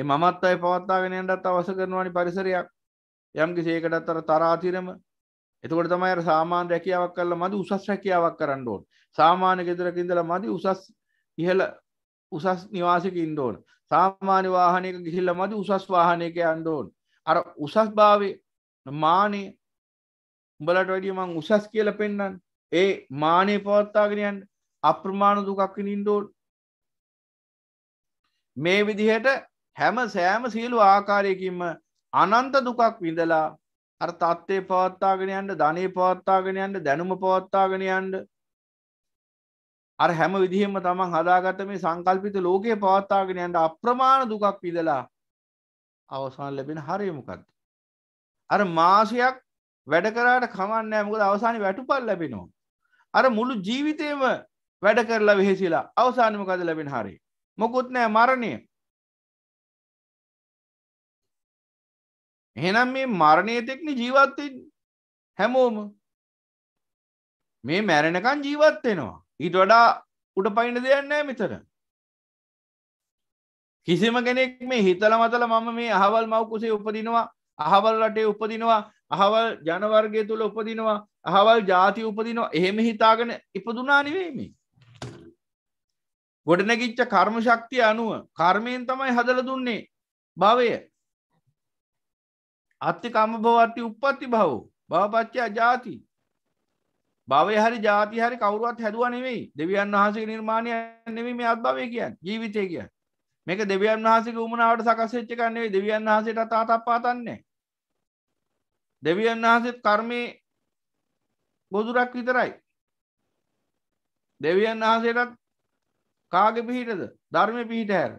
යන්න ඒ මමත්වයේ පවත්වාගෙන යන්නත් අවශ්‍ය කරනවානි පරිසරයක් යම් කිසි එකටත් අර තරාතිරම එතකොට තමයි අර සාමාන්‍ය රැකියාවක් කරලා මදි උසස් රැකියාවක් කරන්න ඕන. සාමාන්‍ය ගෙදරක ඉඳලා මදි උසස් ඉහළ උසස් නිවාසයක ඉන්න ඕන. සාමාන්‍ය වාහනයක ගිහිල්ලා මදි උසස් වාහනයක යන්න ඕන. අර උසස් භාවයේ මානෙ උඹලට වැඩිය මං උසස් කියලා පෙන්වන්න. ඒ මානෙ පවත්වාගෙන යන්න අප්‍රමාණ දුකක් විඳින්න ඕන. මේ විදිහට හැම සෑම සියලු ආකාරයකින්ම අනන්ත දුකක් විඳලා අර තත්ත්වය පවත්තාගෙන යන්න ධනය පවත්තාගෙන යන්න දැනුම පවත්තාගෙන යන්න. අර හැම විදිහෙම තමන් හදාගත්ත මේ සංකල්පිත ලෝකයේ පවත්තාගෙන යන්න අප්‍රමාණ දුකක් විදලා අවසාන ලැබෙන හරය මොකක්ද අර මාසයක් වැඩ කරාට කමන්නේ මොකද අවසානයේ වැටුපල් ලැබෙනවා. අර මුළු ජීවිතේම වැඩ කරලා වෙහෙසිලා අවසානයේ මොකද ලැබෙන හරය? මොකුත් නෑ මරණය. එහෙනම් මේ මරණය තෙක්නි ජීවත්වෙන් හැමෝම. මේ මැරෙනකන් ජීවත් වෙනවා. ඊට වඩා උඩ පයින්න දෙයක් නෑ මෙතන. කිසිම කෙනෙක් මේ හිතල මතල මම මේ අහවල් මවකුසේ උපදිනවා අහවල් රටේ උපදිනවා අහවල් ජනවර්ගය තුළ උපදිනවා අහවල් ජාති උපදිනවා. එහෙම හිතාගෙන ඉපදුනා නෙවෙයිමි ගොඩනැගිච්ච කර්ම ශක්තිය අනුව කර්මයෙන් තමයි හදල දුන්නේ භවය. අත්ති කම බවත්ති උපත්ති භව. භවපච්චා ජාති. භවය හරි ජාති හරි කවරුවත් හැදුව නෙවෙයි. දෙවියන් වහන්සේ නිර්මාණය නෙවෙයි මේ අත්භවය කියන්න. ජීවිතය කිය මේක දෙවියන් වහන්සේ උමනාවට සකස් වෙච්ච එකක් නෙවෙයි. දෙවියන් වහන්සේට තාතක් පාතන්නේ දෙවියන් වහන්සේත් කර්මයේ ගොදුරක් විතරයි. දෙවියන් වහන්සේටත් කාගේ පිහිටද? ධර්මය පිහිට හැර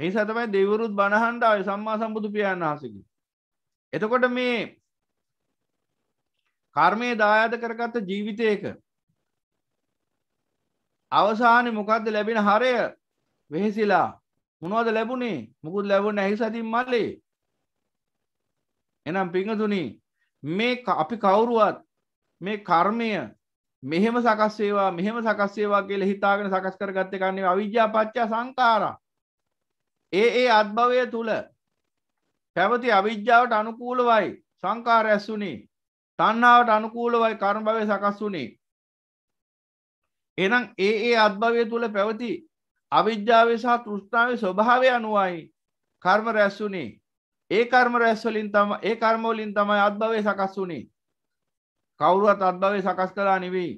ඒ සතමයි දෙවරුත් බණහන්ඩාව සම්මා සම්බුදු පියාණන් වහසකි එතකොට මේ කර්මය දායාද කරගත්ත ජීවිතයක අවසානය මොකක්ද ලැබෙන හරය වෙහෙසිලා? මොනවද ලැබුණේ? මුකුත් ලැබුණ ඇහි සතින් මල්ලේ. එනම් පිංහතුනි මේ අපි කවුරුවත් මේ කර්මය මෙහෙම සකස්වේවා මෙහෙම සකස්වේවා කියල හිතාගෙන සකස් කරගත්ත කන්නේ අවිද්‍යා පච්චා සංකාරා ඒ ඒ අත්භවය තුළ පැවති අවිද්‍යාවට අනුකූලවයි සංකාර ඇස්සුනේ තන්නාවට අනුකූලවයි කර්ම භවය සකස් වුනේ එනම් ඒ ඒ අත්භවය තුළ පැවති අවිද්‍යාවේ සහ තෘෂ්ණාවේ ස්වභාවය අනුවයි කර්ම රැස්සුනේ ඒ කර්ම රැස්වලින් තම ඒ කර්මවලින් තමයි අත්භවය සකස් වුනේ කවුරුවත් අත්භවය සකස් කලා නෙවෙයි.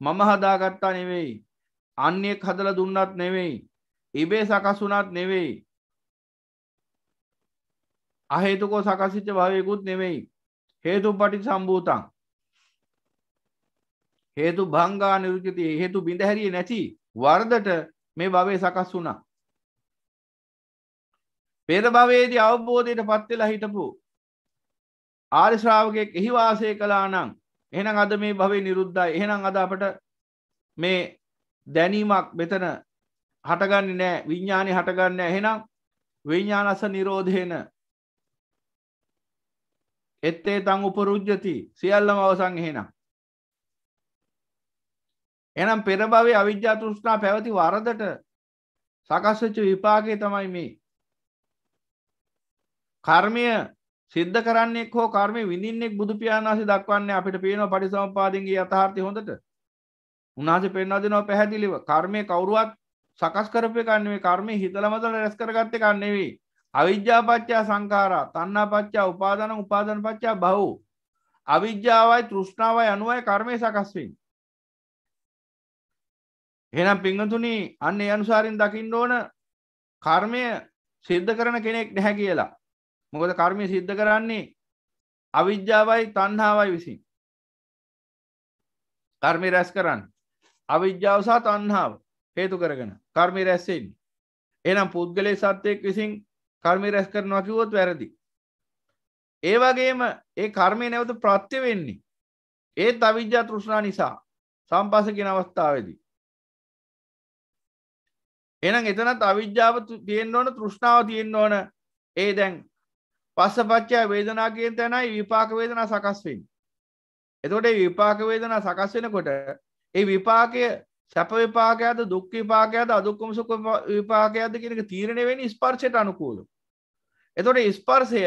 මම හදාගත්තා නෙවෙයි. අන්‍යයෙක් හදල දුන්නත් නෙවෙයි. ඉබේ සකස් වුනත් නෙවෙයි. අහේතුකෝ සකසිච්ච භවයකුත් නෙවෙයි. හේතු පටි සම්භූතන් හේතු භංගා නිරුචති හේතු බිඳහැරිය නැති වර්දට මේ භවය සකස් වුණා. පෙර භවයේදී අවබෝධයට පත්වෙලා හිටපු ආර්ශ්‍රාවකයෙක් එහි වාසය කලා නං එහෙනම් අද මේ භවේ නිරුද්ධයි. එහෙනම් අද අපට මේ දැනීමක් මෙතන හටගන්න නෑ විඤ්ඥානි හටගන්න එහෙනම් විඤ්ඥානස නිරෝධයන එත්තේ තං උපරුද්ජති සියල්ලම අවසං එහෙනම්. එනම් පෙරභවේ අවිද්‍යා තෘෂ්ණා පැවති වරදට සකස්වච්ච විපාගේ තමයි මේ. කර්මය සිද්ධ කරන්නෙක් හෝ කර්මය විඳින්නෙක් බුදු පියාණන් වහන්සේ දක්වන්නේ අපිට පේනවා පටිසමුපාදින්ගේ යථාර්ථය හොඳට. උන්වහන්සේ පෙන්වා දෙනවා පැහැදිලිව. කර්මය කවුරුවත් සකස් කරපු එකක් නෙවෙයි කර්මය හිතලා මතලා රැස් කරගත්ත එකක් නෙවෙයි. අවිද්‍යාපච්චා සංඛාරා තණ්හාපච්චා උපාදාන උපාදානපච්චා භව අවිද්‍යාවයි තෘෂ්ණාවයි අනුවයි කර්මය සකස් වෙන්නේ එහෙනම් පිංගතුනි අන්න ඒ අනුසාරින් දකින්න ඕන කර්මය සිද්ධ කරන කෙනෙක් නැහැ කියලා. මොකද කර්මය සිද්ධ කරන්නේ අවිද්‍යාවයි තන්හාවයි විසින්. කර්මය රැස් කරන්න. අවිද්‍යාව සහ තන්හාාව හේතු කරගෙන කර්මය රැස්සෙන් එනම් පුද්ගලේ සත්‍යයක් විසින් කර්මය රැස් කරනවා කිවොත් වැරදි. ඒ වගේම ඒ කර්මය නැවත ප්‍රත්‍ය වෙන්නේ ඒත් අවිද්‍යා තෘෂ්ණා නිසා සම්පසකින අවස්ථාවදී. එනම් එතනත් අවිද්‍යාව තියෙන්න්න ඕන තෘෂ්ණාව තියෙන්න්න ඕන. ඒ දැන් පස්ස පච්චා වේදනාගෙන් තැනයි විපාක වේදනා සකස්වෙන්. එතොට විපාක වේදනා සකස් වෙනකොට ඒ විපාකය සැප විපාකයද දුක් විපාකයද අදුක්කම සුක විපාකයද කියනක තීරණය වෙන ස්පර්ශයට අනුකූල. එතොට ස්පර්සය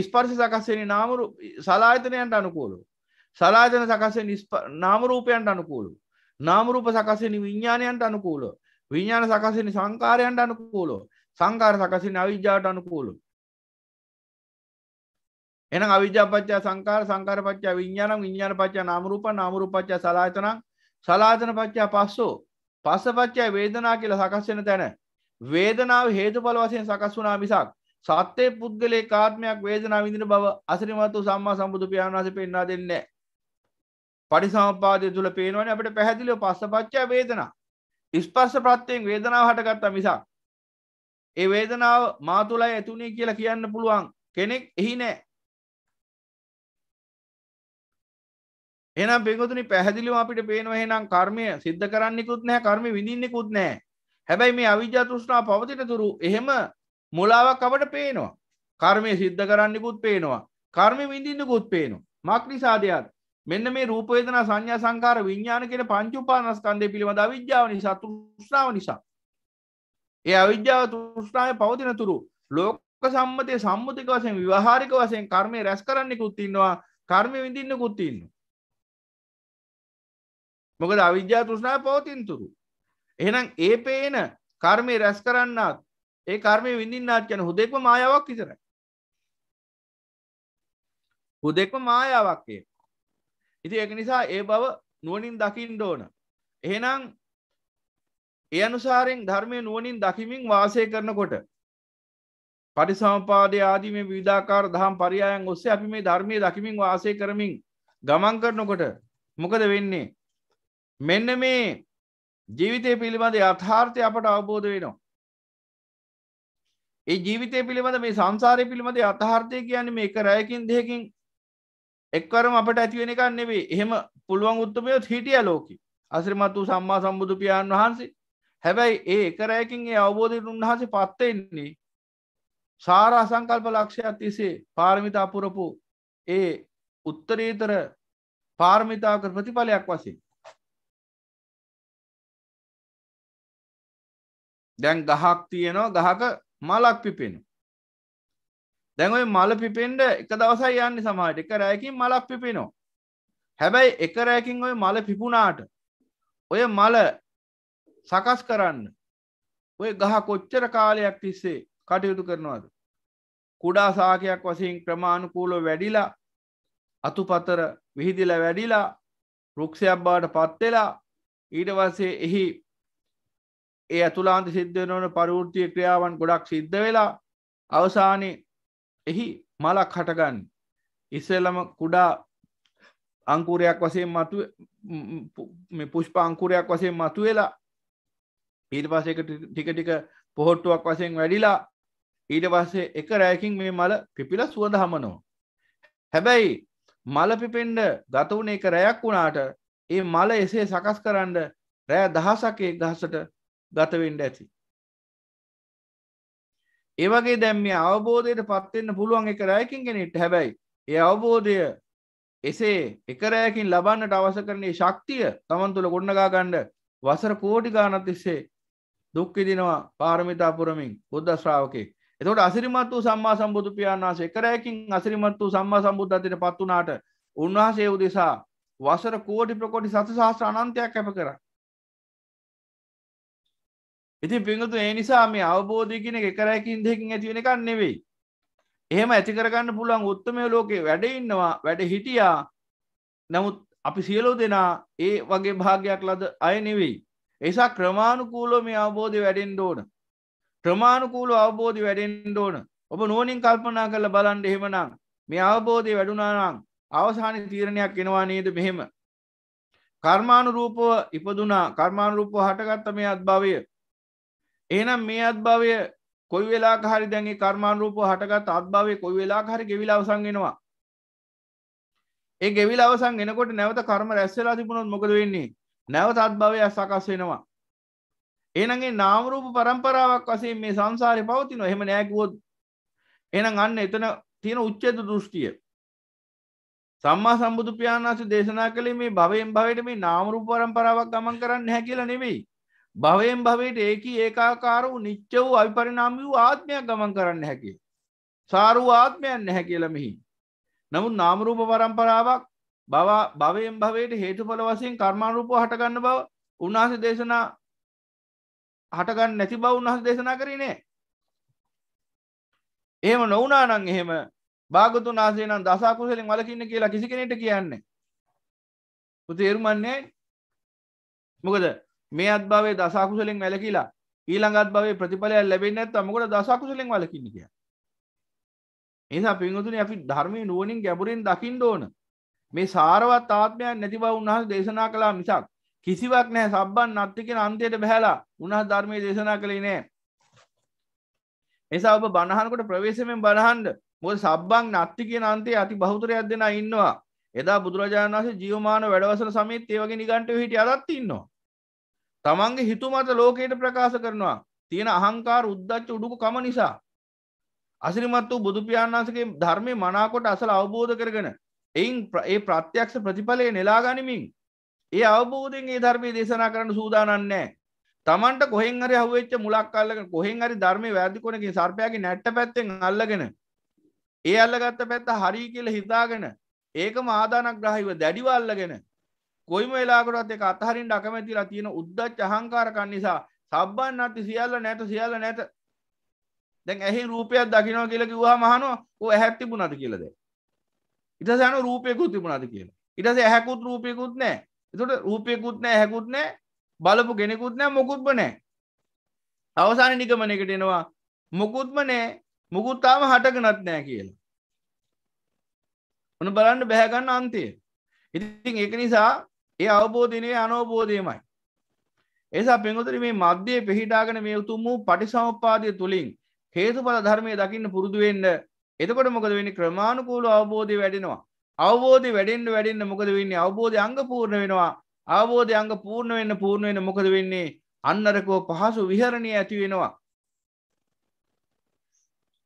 ස්පර්ශ සකස්වෙන නාමරු සලායතනයන්ට අනුකූලු. සලාජන සකසෙන් නාමරූපයන්ට අනුකූලු. නාමරූප සකසෙන විඤ්ඥානයන්ට අනුකූල විඤ්ඥාන සකසෙන සංකාරයන්ට අනුකූලෝ සංකාර සකසින අවිද්‍යාවට අනුකූලු එන අවිද්‍යාපච්චා සංකාර සංකාර පච්චා විඤ්ඥාන විඤ්ඥාන පච්චා නාමරූප නාමරු පච්චා සලාතන සලාතන පච්චා පස්සෝ. පස්ස පච්චා වේදනා කියල සකස්වෙන තැන. වේදනාව හේතුඵල වසයෙන් සකස් වුනා මිසක් සත්‍යය පුද්ගලේ කාත්මයක් වේදනා විදින බව අසිරිමත්තු සම්මා සම්බුදු පියාණන් වහස පෙන්වා දෙන්නේ පරිසම්පාදය තුළ පේනවන අපට පැහැදිලිව පස්ස පච්චා වේදනා. ස්පර්ශ ප්‍රත්තියෙන් වේදනාව හටගත්ත මිසක් ඒ වේදනාව මාතුලයි ඇතුනේ කියලා කියන්න පුළුවන් කෙනෙක් එහි නෑ එහෙනම් පින්වතුනි පැහැදිලිව අපිට පේනවා එහෙනම් කර්මය සිද්ධ කරන්නෙකුත් නැහැ කර්ම විඳින්නෙකුත් නැහැ. හැබැයි මේ අවිජ්ජා තෘෂ්ණාව පවතින තුරු එහෙම මුලාවක් අපට පේනවා. කර්මය සිද්ධ කරන්නෙකුත් පේනවා. කර්ම විඳින්නෙකුත් පේනවා. මක් නිසාදයක් මෙන්න මේ රූප වේදනා සංඥා සංකාර විඥාන කියන පංච උපාදානස්කන්ධය පිළිබඳ අවිජ්ජාව නිසා තෘෂ්ණාව නිසා. ඒ අවිජ්ජාව තෘෂ්ණාවේ පවතින තුරු ලෝක සම්මතය සම්මුතික වශයෙන් විවහාරික වශයෙන් කර්මය රැස් කරන්නෙකුත් ඉන්නවා කර්ම විඳින්නකුත් ඉන්නවා. මොකද අවිද්‍යා තෘෂ්ණාව පවතින තුරු. එහෙනම් ඒ පේන කර්මය රැස් කරන්නත් ඒ කර්මය විඳින්නාත් කියන හුදෙක්ම මායාවක් විතරයි. හුදෙක්ම මායාවක් ඒ. ඉතින් ඒක නිසා ඒ බව නුවණින් දකින්න ඕන. එහෙනම් ඒ අනුසාරයෙන් ධර්මයේ නුවණින් දකිමින් වාසය කරනකොට පටිසමපාදයේ ආදී මේ විවිධාකාර දහම් පරයයන් ඔස්සේ අපි මේ ධර්මයේ දකිමින් වාසය කරමින් ගමන් කරනකොට මොකද වෙන්නේ? මෙන්න මේ ජීවිතය පිළිබඳ යථාර්ථය අපට අවබෝධ වෙනවා. ඒ ජීවිතය පිළිබඳ මේ සංසාරය පිළිබඳ යථාර්ථය කියන්නේ මේ එක රැයකින් දෙකකින් එක්වරම අපට ඇතිවෙන එකක් නෙවෙයි. එහෙම පුළුවන් උත්තරමයොත් හිටිය ලෝකෙ. අසිරිමත් වූ සම්මා සම්බුදු පියාණන් වහන්සේ. හැබැයි ඒ එක රැයකින් ඒ අවබෝධයට උන්වහන්සේ පත් වෙන්නේ සාර අසංකල්ප ලක්ෂයක් තිස්සේ පාරමිතා පුරපු ඒ උත්තරීතර පාරමිතාක ප්‍රතිඵලයක් වශයෙන් දැන් ගහක් තියෙනවා ගහක මලක් පිපෙන දැන් ඔය මල පිපෙන්ඩ එක දවසයි යන්න සමහට එක රෑකින් මලක් පිපෙනවා. හැබැයි එක රෑකින් ඔය මල පිපුණාට ඔය මල සකස් කරන්න ඔය ගහ කොච්චර කාලයක් තිස්සේ කටයුතු කරනවාද? කුඩා සාකයක් වසින් ක්‍රමාණුකූලෝ වැඩිලා අතුපතර විහිදිල වැඩිලා රුක්ෂයක් බාට පත්වෙලා ඊට වස්සේ එහි ඒ ඇතුලාන්ත සිද්ධ වන පරවෘතිය ක්‍රියාවන් ගොඩක් සිද්ධ වෙලා අවසානය එහි මලක් හටගන්න ඉස්සෙල්ලම කුඩා අංකුරයක් වසයෙන් මතු පුෂ්ප අංකුරයක් වසයෙන් මතු වෙලා ඊට පසක ටික ටික පොහොට්ටුවක් වසයෙන් වැඩිලා ඊට පස්සේ එක රෑකින් මේ මල පිපිල සුවඳ හමනෝ. හැබැයි මල පිපෙන්ඩ ගත වුණ එක රැයක් වුණාට ඒ මල එසේ සකස් කරන්න රෑ දහසකේ ගහසට ගතවෙන්ඩ ඇති. ඒවගේ දැම්ම අවබෝධයට පත්වෙන්න පුළුවන් එක රෑකින් කෙනෙට හැබැයි ඒ අවබෝධය එසේ එකරෑකින් ලබන්නට අවස කරන්නේ ශක්තිය තමන් තුළ ගොඩනගා ගණ්ඩ වසර කෝටි ගානත් තිස්සේ දුක්විදිනවා පාරමිතා පුරමින් බුද්ධ ශ්‍රාවකේ එතකොට අසිරිමත් වූ සම්මා සම්බුදු පියාණන් වහන්සේ එකරෑකින් අසිරිමත් වූ සම්මා සම්බුද්ධත්වයට පත් වුණාට උන්වහන්සේ උදෙසා වසර කෝටි ප්‍රකොටි සත සහස්ත්‍ර අනන්තයක් කැප කර. ඉතින් පිංගුතු ඒ නිසා මේ අවබෝධය කියන එක එකරැකින් දෙකින් ඇති වෙන එකක් නෙවෙයි. එහෙම ඇති කරගන්න පුළුවන් උත්තරමය ලෝකේ වැඩ ඉන්නවා වැඩ හිටියා. නමුත් අපි සියලු දෙනා ඒ වගේ භාගයක් ලද අය නෙවෙයි. ඒ නිසා ක්‍රමානුකූලව මේ අවබෝධය වැඩෙන්න ඕන. ක්‍රමානුකූලව අවබෝධය වැඩෙන්න ඕන. ඔබ නුවණින් කල්පනා කරලා බලන්න එහෙමනම් මේ අවබෝධය වැඩුණා නම් අවසානයේ තීරණයක් එනවා නේද මෙහෙම. කර්මානුරූපව ඉපදුනා කර්මානුරූපව හටගත්ත මේ අත්භවය එහනම් මේ අත්භාවය කොයි වෙලා හරි දැන්ගේ කර්මාණරූප හටගත් අත්භාවය කොයි වෙලා හරි ගෙවිලා අවසන්ගෙනවා ඒ ගෙවිල අවසන් එනකොට නැවත කර්ම රැස්සලා තිබුණොත් මොකද වෙන්නේ? නැවත අත්භාවය සකස් වෙනවා. එනගේ නාමරූප පරම්පරාවක් වසේ මේ සංසාරය පවතින එහෙම නෑකුවොත් එනම් අන්න එතන තියෙන උච්චේද දෘෂ්ටිය. සම්මා සම්බුදු පියාණන්ස දේශනා කළේ මේ භවයෙන් භවයට මේ නාමරූප පරම්පරාවක් ගමන් කරන්න නැහැ කියලා නෙවෙයි භවයෙන් භවයට ඒකී ඒකාකාර වූ නිච්ච වූ අවිපරිණාම වූ ආත්මයක් ගමන් කරන්න හැකි. සාරු ආත්මයක් නැහැ කියලා මෙහි. නමුත් නාම රූප પરම්පරාවක් බව භවයෙන් භවයට හේතුඵල වශයෙන් කර්මානුරූපව හටගන්න බව උන්වහන්සේ දේශනා හටගන්න නැති බව උන්වහන්සේ දේශනා කරේ නෑ. එහෙම නොවුනා නම් එහෙම භාගතුන් වහන්සේ නම් දස අකුසලෙන් වළකින්න කියලා කිසි කෙනෙක්ට කියන්නේ. පුතේ තේරුම්න්නේ මොකද මේ අත්භවයේ දස අකුසලෙන් වැළකීලා ඊළඟ අත්භවයේ ප්‍රතිඵලයක් ලැබෙන්නේ නැත්නම් මොකද දස අකුසලෙන් වළකින්නේ කියන්නේ. ඒ නිසා පින්වතුනි අපි ධර්මයේ නුවණින් ගැඹුරින් දකින්න ඕන. මේ සාරවත් ආත්මයක් නැති බව උන්වහන්සේ දේශනා කළා මිසක් කිසිවක් නැහැ සබ්බන් නත්ති කියන අන්තයට බහැලා උන්වහන්සේ ධර්මයේ දේශනා කළේ නැහැ. එසා ඔබ බණහනකොට ප්‍රවේශමෙන් බණහන්න මොකද සබ්බන් නත්ති කියන අන්තයේ අති බහුතරයක් දෙනා ඉන්නවා. එදා බුදුරජාණන් වහන්සේ ජීවමාන වැඩවසන සමයත් ඒ වගේ නිගන්ටයෝ හිටිය අදත් ඉන්නවා. තමන්ගේ හිතුමත ලෝකයට ප්‍රකාශ කරනවා තියෙන අහංකාර උද්දච්ච උඩුකු කම නිසා. අසිරිමත් වූ බුදුපියාණන් වහන්සේගේ ධර්මය මනාකොට අසල අවබෝධ කරගෙන එයින් ඒ ප්‍රත්‍යක්ෂ ප්‍රතිඵලය නෙලා ගනිමින් ඒ අවබෝධයෙන් ඒ ධර්මයේ දේශනා කරන්න සූදානම් නැහැ. Tamanට කොහෙන් හරි අහුවෙච්ච මුලක් අල්ලගෙන කොහෙන් හරි ධර්මයේ වැරදි කොනකින් සර්පයාගේ නැට්ට පැත්තෙන් අල්ලගෙන ඒ අල්ලගත්ත පැත්ත හරි කියලා හිතාගෙන ඒකම ආදානග්‍රහීව දැඩිව අල්ලගෙන කොයිම වෙලාවකටත් ඒක අතහරින්න අකමැතිලා තියෙන උද්දච්ච අහංකාරකම් නිසා සබ්බන් නැති සියල්ල නැත සියල්ල නැත. දැන් ඇහි රූපයක් දකිනවා කියලා කිව්වහම අහනවා ඔය ඇහක් තිබුණාද කියලාද ඊට පස්සේ අහනවා රූපයකුත් තිබුණාද කියලා? ඊට පස්සේ ඇහකුත් රූපයකුත් නැහැ. එතකොට රූපයකුත් නැහැ ඇහකුත් නැහැ. බලපු කෙනෙකුත් නැහැ මොකුත්ම නැහැ. අවසාන නිගමනයකට එනවා. මොකුත්ම නැහැ. මොකුත් තාම හටගෙනත් නැහැ කියලා. ඔන්න බලන්න බැහැ ගන්න අන්තය. ඉතින් ඒක නිසා ඒ අවබෝධනේ අනවබෝධයමයි. එසා පින්වතුනි මේ මධ්‍යයේ පිහිටාගෙන මේ උතුම් වූ පටිසමුප්පාදය තුලින් හේතුඵල ධර්මයේ දකින්න පුරුදු වෙන්න. එතකොට මොකද වෙන්නේ? ක්‍රමානුකූලව අවබෝධය වැඩෙනවා. අවබෝධය වැඩෙන්න වැඩෙන්න මොකද වෙන්නේ? අවබෝධය අංග පූර්ණ වෙනවා. අවබෝධය අංග පූර්ණ වෙන්න පූර්ණ වෙන්න මොකද වෙන්නේ? අන්නරකෝ පහසු විහරණය ඇති වෙනවා.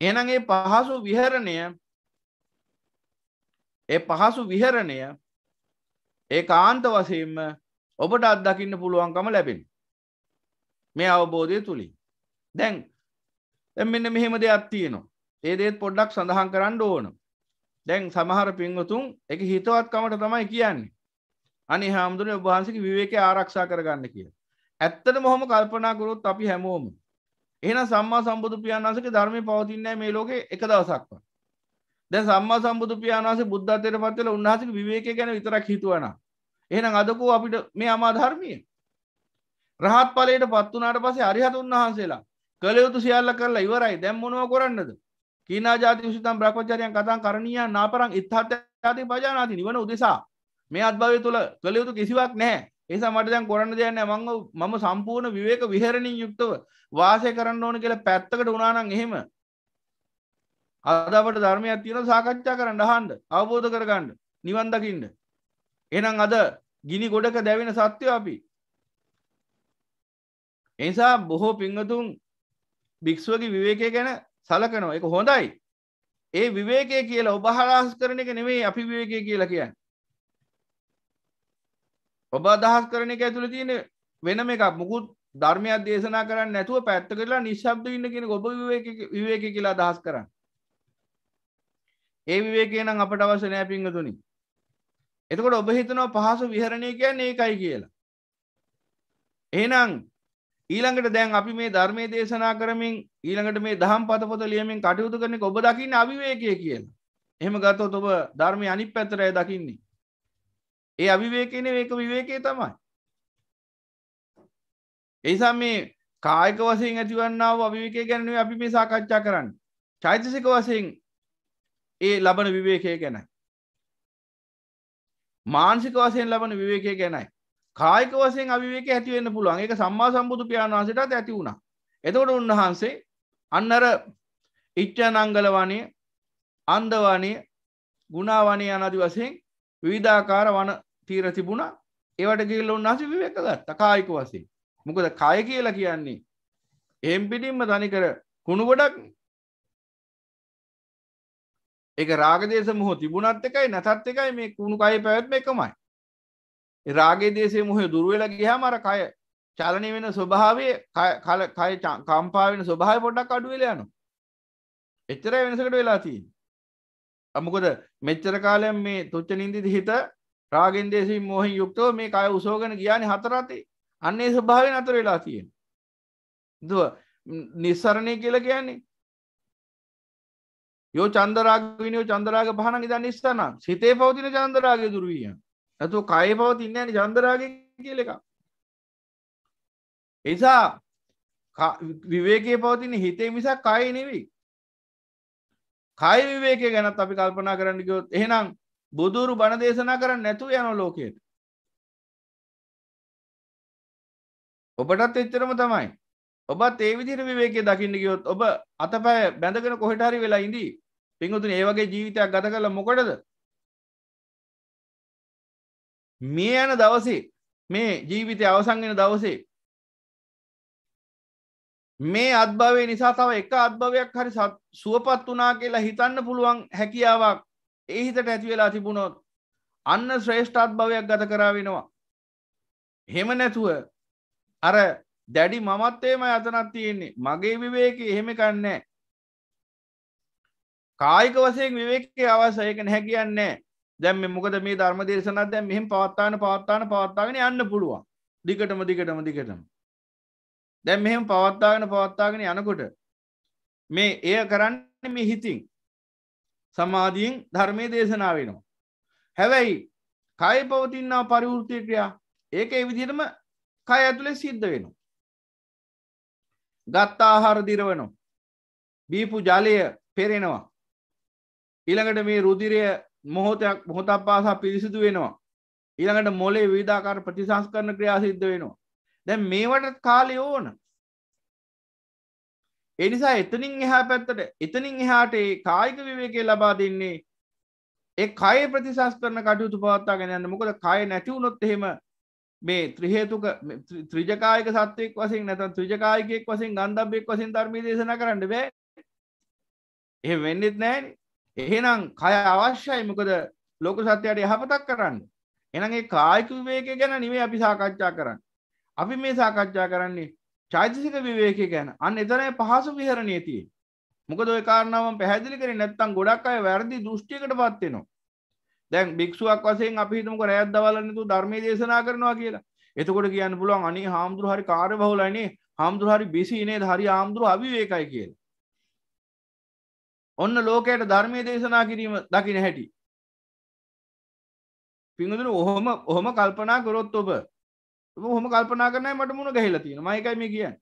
එහෙනම් ඒ පහසු විහරණය ඒ පහසු විහරණය ඒ කාන්ත වශයෙන්ම ඔබට අත්දකින්න පුළුවන්කම ලැබෙන. මේ අවබෝධය තුළින් දැන් මෙන්න මෙහෙම දෙයක් තියෙනවා. ඒ දේත් පොඩ්ඩක් සඳහන් කරන්න ඕන. දැන් සමහර පින්වතුන් එක හිතවත්කමට තමයි කියන්නේ. අනි හාමුදුරනේ ඔබ වහන්සේගේ විවේකය ආරක්ෂා කරගන්න කියලා. ඇත්තට මොහොම කල්පනා කරොත් අපි හැමෝම. එහෙනම් සම්මා සම්බුදු පියාණන් වහන්සේගේ ධර්මයේ පවතින්නේ නැහැ මේ ලෝකේ එක දවසක්වත්. දැන් සම්මා සම්බුදු පියාණන් වහන්සේ බුද්ධත්වයට පත් වෙලා උන්වහන්සේගේ විවේකය ගැන විතරක් හිතුවා නම් එහෙනම් අදකෝ අපිට මේ අමා ධර්මයේ රහත් ඵලයට පත් වුණාට පස්සේ අරිහතුන් වහන්සේලා කළ යුතු සියල්ල කරලා ඉවරයි. දැන් මොනව කරන්නද? කීනා ජාති උසිතම් බ්‍රහ්මචර්යයන් කතං කරණීයන් නාපරං ඉත්හත්යාදී පජානාති නිවන උදෙසා මේ අත්භවය තුළ කළ යුතු කිසිවක් නැහැ. ඒ නිසා මට දැන් කරන්න දෙයක් නැහැ. මම මම සම්පූර්ණ විවේක විහරණින් යුක්තව වාසය කරන්න ඕන කියලා පැත්තකට වුණා නම් එහෙම අද අපට ධර්මයක් තියෙනවා සාකච්ඡා කරන්න අහන්න අවබෝධ කරගන්න නිවන් දකින්න. එහෙනම් අද ගිනි ගොඩක දැවෙන සත්‍යය අපි. එනිසා බොහෝ පින්වතුන් භික්ෂුවගේ විවේකය ගැන සලකනවා. ඒක හොඳයි. ඒ විවේකය කියලා ඔබ අදහස් කරන එක නෙමෙයි අපි විවේකය කියලා කියන්නේ. ඔබ අදහස් කරන එක ඇතුළේ තියෙන වෙනම එකක්. මුකුත් ධර්මයක් දේශනා කරන්නේ නැතුව පැත්තකටලා නිශ්ශබ්ද ඉන්න කෙනෙක් ඔබ විවේක විවේකය කියලා අදහස් කරන්නේ. ඒ විවේකය නම් අපට අවශ්‍ය නෑ පින්වතුනි. එතකොට ඔබ හිතනවා පහසු විහරණය කියන්නේ ඒකයි කියලා. එහෙනම් ඊළඟට දැන් අපි මේ ධර්මයේ දේශනා කරමින් ඊළඟට මේ දහම් පතපොත ලියමින් කටයුතු කරන ඔබ දකින්නේ අවිවේකය කියලා. එහෙම ගත්තොත් ඔබ ධර්මයේ අනිත් පැත්තටයි දකින්නේ. ඒ අවිවේකේ නෙවෙයි ඒක විවේකේ තමයි. ඒ නිසා මේ කායික වශයෙන් ඇතිවන්නා වූ අවිවේකය ගැන නෙවෙයි අපි මේ සාකච්ඡා කරන්නේ. චෛතසික වශයෙන් ඒ ලබන විවේකය ගැනයි. මානසික වශයෙන් ලබන විවේකය ගැනයි. කායික වශයෙන් අවිවේක ඇති වෙන්න පුළුවන්. ඒක සම්මා සම්බුදු පියාණන් වහන්සේටත් ඇති වුණා. එතකොට උන්වහන්සේ අන්න අර ඉච්ඡානංගල වණේ, අන්ද වණේ, ගුණා වණේ යනාදි වශයෙන් විවිධාකාර වන තීර තිබුණා. ඒවට ගිහිල්ලා උන්වහන්සේ විවේක ගත්තා කායික වශයෙන්. මොකද කය කියලා කියන්නේ එහෙම් පිටින්ම තනිකර කුණු ගොඩක් ඒක රාගදේශ මොහ තිබුණත් එකයි නැතත් එකයි මේ කුණු කය පැවැත්ම එකමයි. රාගේ දේශය මොහේ දුර්වෙලා ගියාම අර කය චලනය වෙන ස්වභාවය කල කය කම්පා වෙන ස්වභාවය පොඩ්ඩක් අඩු වෙලා යනවා. එච්චරයි වෙනසකට වෙලා තියෙන්නේ. මොකද මෙච්චර කාලයක් මේ තුච්ච නින්දිත හිත රාගෙන් දේශයෙන් මොහෙන් යුක්තව මේ කය උසවගෙන ගියානේ හතර අතේ. අන්න ඒ ස්වභාවය නතර වෙලා තියෙන්නේ. දුව නිස්සරණය කියලා කියන්නේ යෝ චන්දරාග විනෝ චන්දරාග පහන ඉදන් නිස්සන සිතේ පවතින චන්දරාගය දුර විය. ඇතු කය පවතින්න ඇනි චන්දරාග කියල එක. එසා විවේකේ පවතින හිතේ මිසක් කයි නෙවී. කයි විවේකය ගැනත් අපි කල්පනා කරන්න ගයොත් එහෙනම් බුදුරු බණ දේශනා කරන්න නැතු යන ලෝකයට. ඔබටත් එච්චරම තමයි. ඔබත් ඒ විදිහට විවේකයේ දකින්න ගියොත් ඔබ අතපය බැඳගෙන කොහෙට හරි වෙලා ඉඳී. පින්වතුනි ඒ වගේ ජීවිතයක් ගත කළා මොකටද? මේ යන දවසේ මේ ජීවිතය අවසංගෙන දවසේ මේ අත්භවය නිසා තව එක අත්භවයක් හරි සුවපත් වනා කියලා හිතන්න පුළුවන් හැකියාවක් ඒ හිතට ඇති වෙලා තිබුණොත් අන්න ශ්‍රේෂ්ඨ අත්භවයක් ගත කරා වෙනවා. හෙම නැතුව අර දැඩි මමත්තේම අතනත් තියෙන්නේ. මගේ විවේක එහෙම කන්නේ කායික වසයෙන් විවේකේ අවසයක නැහැ කියන්නේ. දැන් මේ මොකද මේ ධර්ම දේශනත් දැන් මෙහෙම පවත්තාන පවත්තාන පවත්තාගෙන යන්න පුළුවන්. දිගටම දිගටම දිගටම. දැන් මෙහෙම පවත්තාගෙන පවත්තාගෙන යනකොට මේ එය කරන්නේ මේ හිතින්. සමාධියෙන් ධර්මයේ දේශනා වෙනවා. හැබැයි කය පවතිනා පරිවෘත්ති ක්‍රියා ඒක ඒ විදිහටම කය ඇතුලේ සිද්ධ වෙනවා. ගත් ආහාර දිරවනවා. බීපු ජලය පෙරෙනවා. ඊළඟට මේ රුධිරය මොහොතයක් මොහොතක් පාසා පිරිසිදු වෙනවා. ඊළඟට මොලේ විවිධාකාර ප්‍රතිසංස්කරණ ක්‍රියා සිද්ධ වෙනවා. දැන් මේවට කාලය ඕන. එනිසා එතනින් එහා පැත්තට එතනින් එහාට ඒ කායික විවේකය ලබා දෙන්නේ ඒ කය ප්‍රතිසංස්කරණ කටයුතු පවත්වාගෙන යන්න. මොකද කය නැති වුණොත් එහෙම මේ ත්‍රිහේතුක ත්‍රිජකායක සත්වයෙක් වශයෙන් නැත්නම් ත්‍රිජකායිකයෙක් වශයෙන් ගන්ධබ්බෙක් වශයෙන් ධර්මයේ දේශනා කරන්න බෑ. එහෙම වෙන්නෙත් නැහැනේ එහෙනම් කය අවශ්‍යයි මොකද ලෝක සත්‍යයට යහපතක් කරන්න. එහෙනම් ඒ කායික විවේකය ගැන නෙමෙයි අපි සාකච්ඡා කරන්නේ. අපි මේ සාකච්ඡා කරන්නේ චෛතසික විවේකය ගැන. අන්න එතරම් පහසු විහරණයේ තියෙන්නේ. මොකද ওই කාරණාව මම පැහැදිලි කරේ නැත්නම් ගොඩක් අය වැරදි දෘෂ්ටියකටපත් වෙනවා. දැන් භික්ෂුවක් වශයෙන් අපි හිතමුකෝ රැයක් දවල් නැතුව ධර්මයේ දේශනා කරනවා කියලා. එතකොට කියන්න පුළුවන් අනේ හාමුදුරු හරි කාර්යබහුලයිනේ. හාමුදුරු හරි බිසි නේද? හරි හාමුදුරු අවිවේකයි කියලා. ඔන්න ලෝකයට ධර්මය දේශනා කිරීම දකින හැටි. පිංහදුන ඔහොම ඔහොම කල්පනා කරොත් ඔබ හොම කල්පනා කරනයි මට මුණ ගැහිලා තියෙන මයිකයි මේ කියන්න.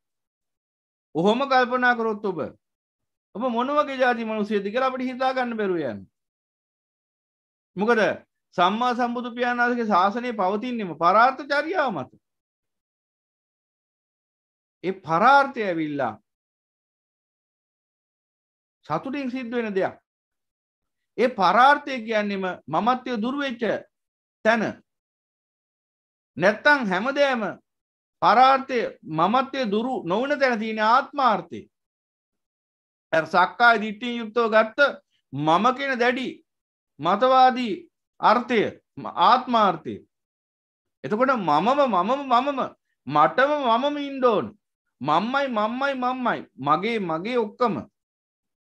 ඔහොම කල්පනා කරොත් ඔබ ඔබ මොනවගේ ජාති මනුසේද කියලා අපට හිතා ගන්න බැරුවයන්. මොකද සම්මා සම්බුදු පියාණන්ගේ ශාසනය පවතින්නෙම පරාර්ථ චරියාව මත. ඒ පරාර්ථය ඇවිල්ලා සතුටින් සිද්ධ වෙන දෙයක්. ඒ පරාර්ථය කියන්නෙම මමත්වය දුර්වෙච්ච තැන. නැත්තං හැමදෑම පරාර්ථය මමත්වය දුරු නොවන තැන තියෙන ආත්මාර්ථය. ඇ සක්කාය දිට්ටින් යුක්තව ගත්ත මම කෙන දැඩි මතවාදී අර්ථය ආත්මාර්ථය. එතකොට මමම මමම මමම මටම මමම ඉන්ඩෝන් මම්මයි මම්මයි මම්මයි මගේ මගේ ඔක්කම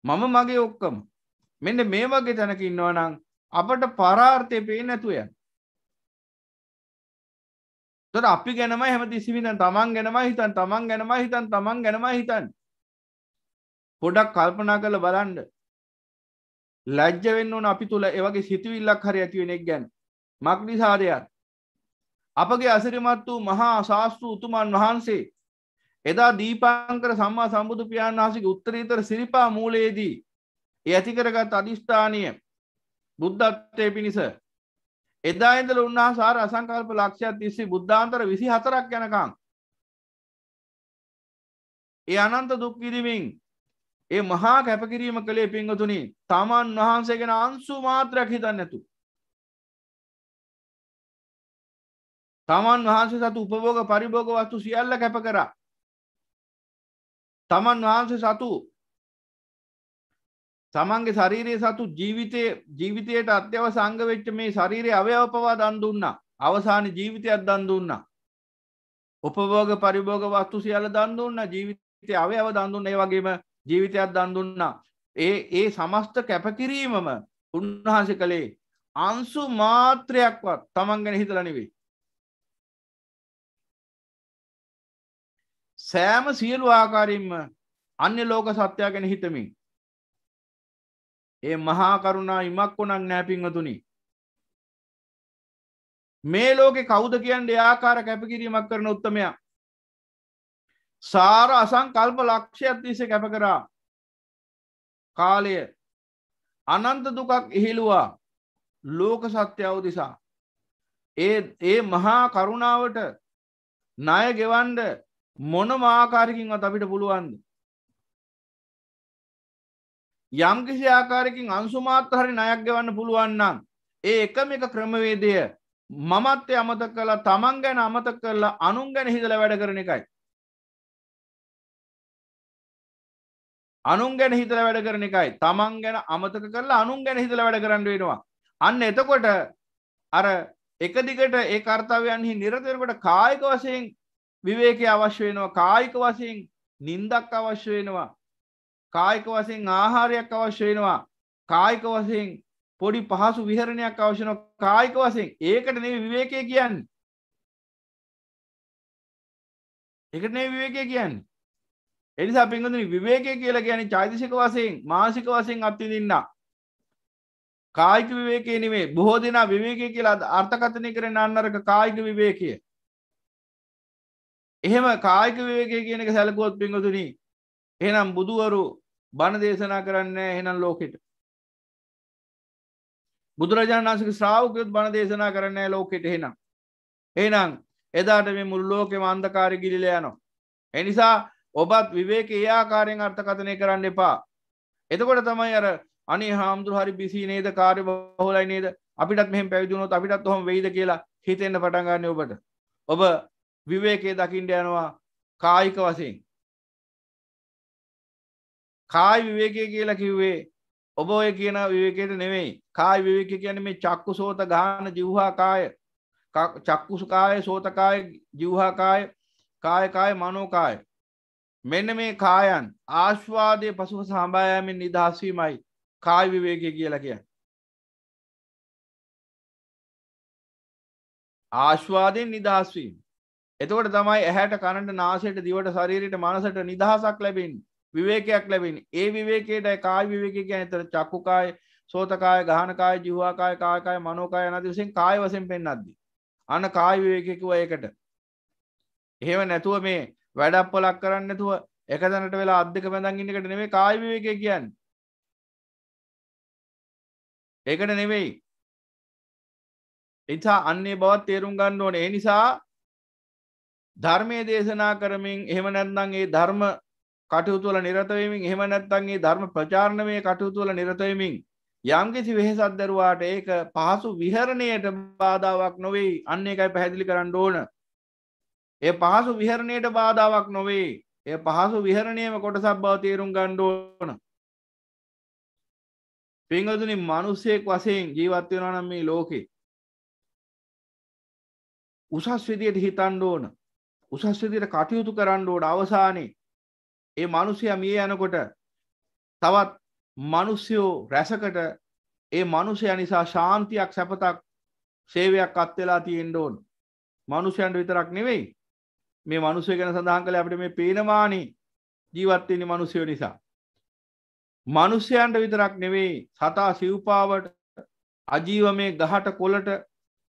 මම මගේ ඔක්කම. මෙන්න මේ වගේ තැනක ඉන්නවනම් අපට පරාර්ථය පේ නැතුවය තොට අපි ගැනම හැම තිසිවින තමන් ගැනම හිතන් තමන් ගැනම හිතන් තමන් ගැනම හිතන් පොඩක් කල්පනා කළ බලන්ඩ ලැජ්ජ වෙන්න ඕන අපි තුළ ඒවගේ සිතුවිල්ලක් හරි ඇතිවෙනෙක් ගැන. මක්නිසාදයක් අපගේ අසිරිමත් වූ මහා ශාස්තෘ උතුමන් වහන්සේ එදා දීපාංකර සම්මා සම්බුදු පියාණන් වහන්සේගේ උත්තරීතර සිරිපා මූලයේදී ඒ ඇති කරගත් අදිෂ්ඨානය බුද්ධත්වයේ පිණිස එදා ඉඳලා උන්වහන්සේ ආර අසංකල්ප ලක්ෂයක් තිස්සේ බුද්ධාන්තර 24ක් යනකම් ඒ අනන්ත දුක් විඳින්මින් ඒ මහා කැපකිරීම කළේ පින්වතුනි තමන් වහන්සේ ගැන අංශු මාත්‍රයක් හිතන්නේ නැතු. තමන් වහන්සේ සතු උපභෝග පරිභෝග වස්තු සියල්ල කැප කරා. තමන් වහන්සේ සතු තමන්ගේ ශරීරයේ සතු ජීවිතය ජීවිතයට අත්‍යවශ්‍ය අංග වෙච්ච මේ ශරීරයේ අවයව පවා දන් දුන්නා. අවසාන ජීවිතයක් දන් දුන්නා. උපභෝග පරිභෝග වස්තු සියල්ල දන් දුන්නා. ජීවිතයේ අවයව දන් දුන්නා. ඒ වගේම ජීවිතයක් දන් දුන්නා. ඒ ඒ සමස්ත කැපකිරීමම උන්වහන්සේ කළේ අංශු මාත්‍රයක්වත් තමන් ගැන හිතලා නෙවෙයි. සෑම සියලු ආකාරයෙන්ම අන්‍ය ලෝක සත්‍යයා ගැන හිතමින් ඒ මහා කරුණා ඉමක් කොනක් නෑපින්වතුනි මේ ලෝකෙ කවුද කියන්න ආකාර කැපකිරීමක් කරන උත්තමයා? සාර අසංකල්ප ලක්ෂයක් තිස්සේ කැප කරා. කාලය අනන්ත දුකක් ඉහිළුවා ලෝක සත්‍යාව දිසා. ඒ ඒ මහා කරුණාවට ණය ගෙවන්ඩ මොන ආකාරකින්වත් අපිට පුළුවන්ද යම් කිසි ආකාරකින් අංශුමාත් හරි ණයක් ගෙවන්න පුළුවන් නම් ඒ එකම එක ක්‍රමවේදය මමත්වය අමතක කලා තමන් ගැන අමතක කරලා අනුන් ගැන හිදල වැඩ කරන එකයි. අනුන් ගැන හිතල වැඩ කරන එකයි තමන් ගැන අමතක කරලා අනුන් ගැන හිතල වැඩ කරන්න වෙනවා. අන්න එතකොට අර එක දිගට ඒ කර්තාවයන්හි නිරතවෙනකොට කායික වශයෙන් විවේකය අවශ්‍ය වෙනවා කායික වශයෙන් නින්දක් අවශ්‍ය වෙනවා කායික වශයෙන් ආහාරයක් අවශ්‍ය වෙනවා කායික වශයෙන් පොඩි පහසු විහරණයක් අවශ්‍යන කායික වශයෙන් ඒකට නෙවෙයි විවේකය කියන්නේ. ඒකට නෙවෙයි විවේකය කියන්නේ. එනිසා පින්වතුනි විවේකය කියලා කියන්නේ චෛතසික වශයෙන් මානසික වශයෙන් අත්විඳින්න කායික විවේකයේ නෙමෙයි බොහෝ දෙනා විවේකය කියලා අර්ථකථනය කරන අන්නරක කායික විවේකය. එහෙම කායික විවේකය කියන එක සැලකුවොත් පින්වතුනි එහෙනම් බුදුවරු බණ දේශනා කරන්නේ එහෙනම් ලෝකෙට. බුදුරජාණන් වහන්සේගේ ශ්‍රාවකයොත් බණ දේශනා කරන්නේ ලෝකෙට එහෙනම්. එහෙනම් එදාට මේ මුළු ලෝකෙම අන්ධකාරය ගිලිලා යනවා. ඒ නිසා ඔබත් විවේක ඒ ආකාරයෙන් අර්ථකථනය කරන්න එපා. එතකොට තමයි අර අනේ හාමුදුරු හරි බිසි නේද? කාර්ය බහුලයි නේද? අපිටත් මෙහෙම පැවිදි වුණොත් අපිටත් ඔහොම වෙයිද කියලා හිතෙන්න පටන් ගන්න ඔබට. ඔබ විවේකයේ දකින්න යනවා කායික වශයෙන්. කායි විවේකය කියලා කිව්වේ ඔබ ඔය කියන විවේකයට නෙවෙයි කායි විවේකය කියන්නේ මේ චක්කු සෝත ගාන ජීවහා කාය. චක්කුසු කාය සෝත කාය ජීවහා කාය කාය කාය මනෝ කාය. මෙන්න මේ කායන් ආශ්වාදය පසුව සම්බායමෙන් නිදහස් වීමයි කාය විවේකය කියලා කියන්නේ. ආශ්වාදයෙන් නිදහස් වීම. එතකොට තමයි ඇහැට කනට නාසයට දිවට ශරීරයට මනසට නිදහසක් ලැබෙන්නේ. විවේකයක් ලැබෙන්නේ. ඒ විවේකයට කාය විවේකය කියන්නේ. එතන චක්කුකාය සෝතකාය ගහනකාය ජීවාකාය කායකාය මනෝකාය යනාදී වශයෙන් කාය වශයෙන් පෙන්වද්දී අන්න කාය විවේකය කිව්ව ඒකට. එහෙම නැතුව මේ වැඩක් පොලක් කරන්නේ නැතුව එක තැනට වෙලා අත් දෙක බැඳන් ඉන්න එකට නෙමෙයි කාය විවේකය කියන්නේ. ඒකට නෙවෙයි එනිසා අන්නේ බවත් තේරුම් ගන්න ඕනේ. ඒ නිසා ධර්මයේ දේශනා කරමින් එහෙම නැත්නම් ඒ ධර්ම කටයුතු වල නිරත වෙමින් එහෙම නැත්නම් ඒ ධර්ම ප්‍රචාරණමය කටයුතු වල නිරත වෙමින් යම්කිසි වෙහෙසක් දරුවාට ඒක පහසු විහරණයට බාධාවක් නොවේ අන්න ඒකයි පැහැදිලි කරන්න ඕන. ඒ පහසු විහරණයට බාධාවක් නොවේ. ඒ පහසු විහරණයම කොටසක් බව තේරුම් ගන්න ඕන. පින්වතුනි මිනිසෙක් වශයෙන් ජීවත් වෙනවා නම් මේ ලෝකේ උසස් විදියට හිතන්න ඕන. උසස් විදියට කටයුතු කරන්න ඕන අවසානයේ ඒ මිනිසයා මිය යනකොට තවත් මිනිස්සයෝ රැසකට ඒ මිනිසයා නිසා ශාන්තියක් සැපතක් සේවයක් අත් වෙලා තියෙන්න ඕන. මිනිසයන්ට විතරක් නෙවෙයි. මේ මිනිස්සු ගැන සඳහන් කළේ අපිට මේ පේනමානි ජීවත් වෙන්නේ මිනිස්සුયો නිසා. මිනිසයන්ට විතරක් නෙවෙයි සතා සිව්පාවට අජීවමය ගහට කොළට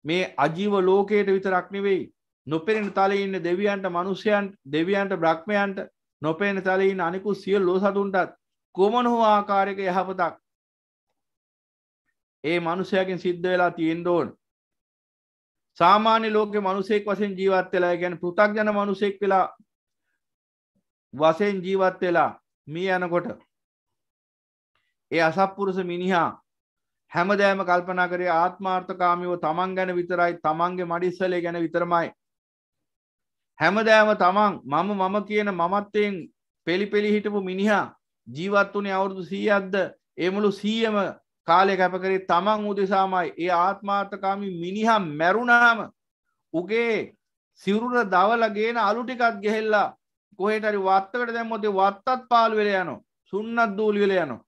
මේ අජීව ලෝකයට විතරක් නෙවෙයි නොපෙනෙන තලයේ ඉන්න දෙවියන්ට මිනිසයන්ට දෙවියන්ට බ්‍රහ්මයන්ට නොපෙනෙන තලයේ ඉන්න අනිකුත් සියලු ලෝ සතුන්ටත් කොමන හෝ ආකාරයක යහපතක් ඒ මිනිසයාගෙන් සිද්ධ වෙලා තියෙන්න ඕන. සාමාන්‍ය ලෝකේ මිනිසෙක් වශයෙන් ජීවත් වෙලා ඒ කියන්නේ පෘථග්ජන මිනිසෙක් වෙලා වශයෙන් ජීවත් වෙලා මිය යනකොට ඒ අසත්පුරුෂ මිනිහා හැමදෑම කල්පනා කරේ ආත්මාර්ථකාමීව තමන් ගැන විතරයි තමන්ගේ මඩිස්සලේ ගැන විතරමයි හැමදෑම තමන් මම මම කියන මමත්වයෙන් පෙළි පෙළි හිටපු මිනිහා ජීවත් වුණේ අවුරුදු සීයක්ද? ඒ මුළු සීයම කාලය කැපකරේ තමන් උදෙසාමයි ඒ ආත්මාර්ථකාමී මිනිහා මැරුණාම උගේ සිවුරුර දවලගේන අලු ටිකත් ගෙහෙල්ලා කොහෙට හරි වත්තකට දැම්මොත් වත්තත් පාළු වෙලා යනවා. සුන්නත් දූලි වෙලා යනවා.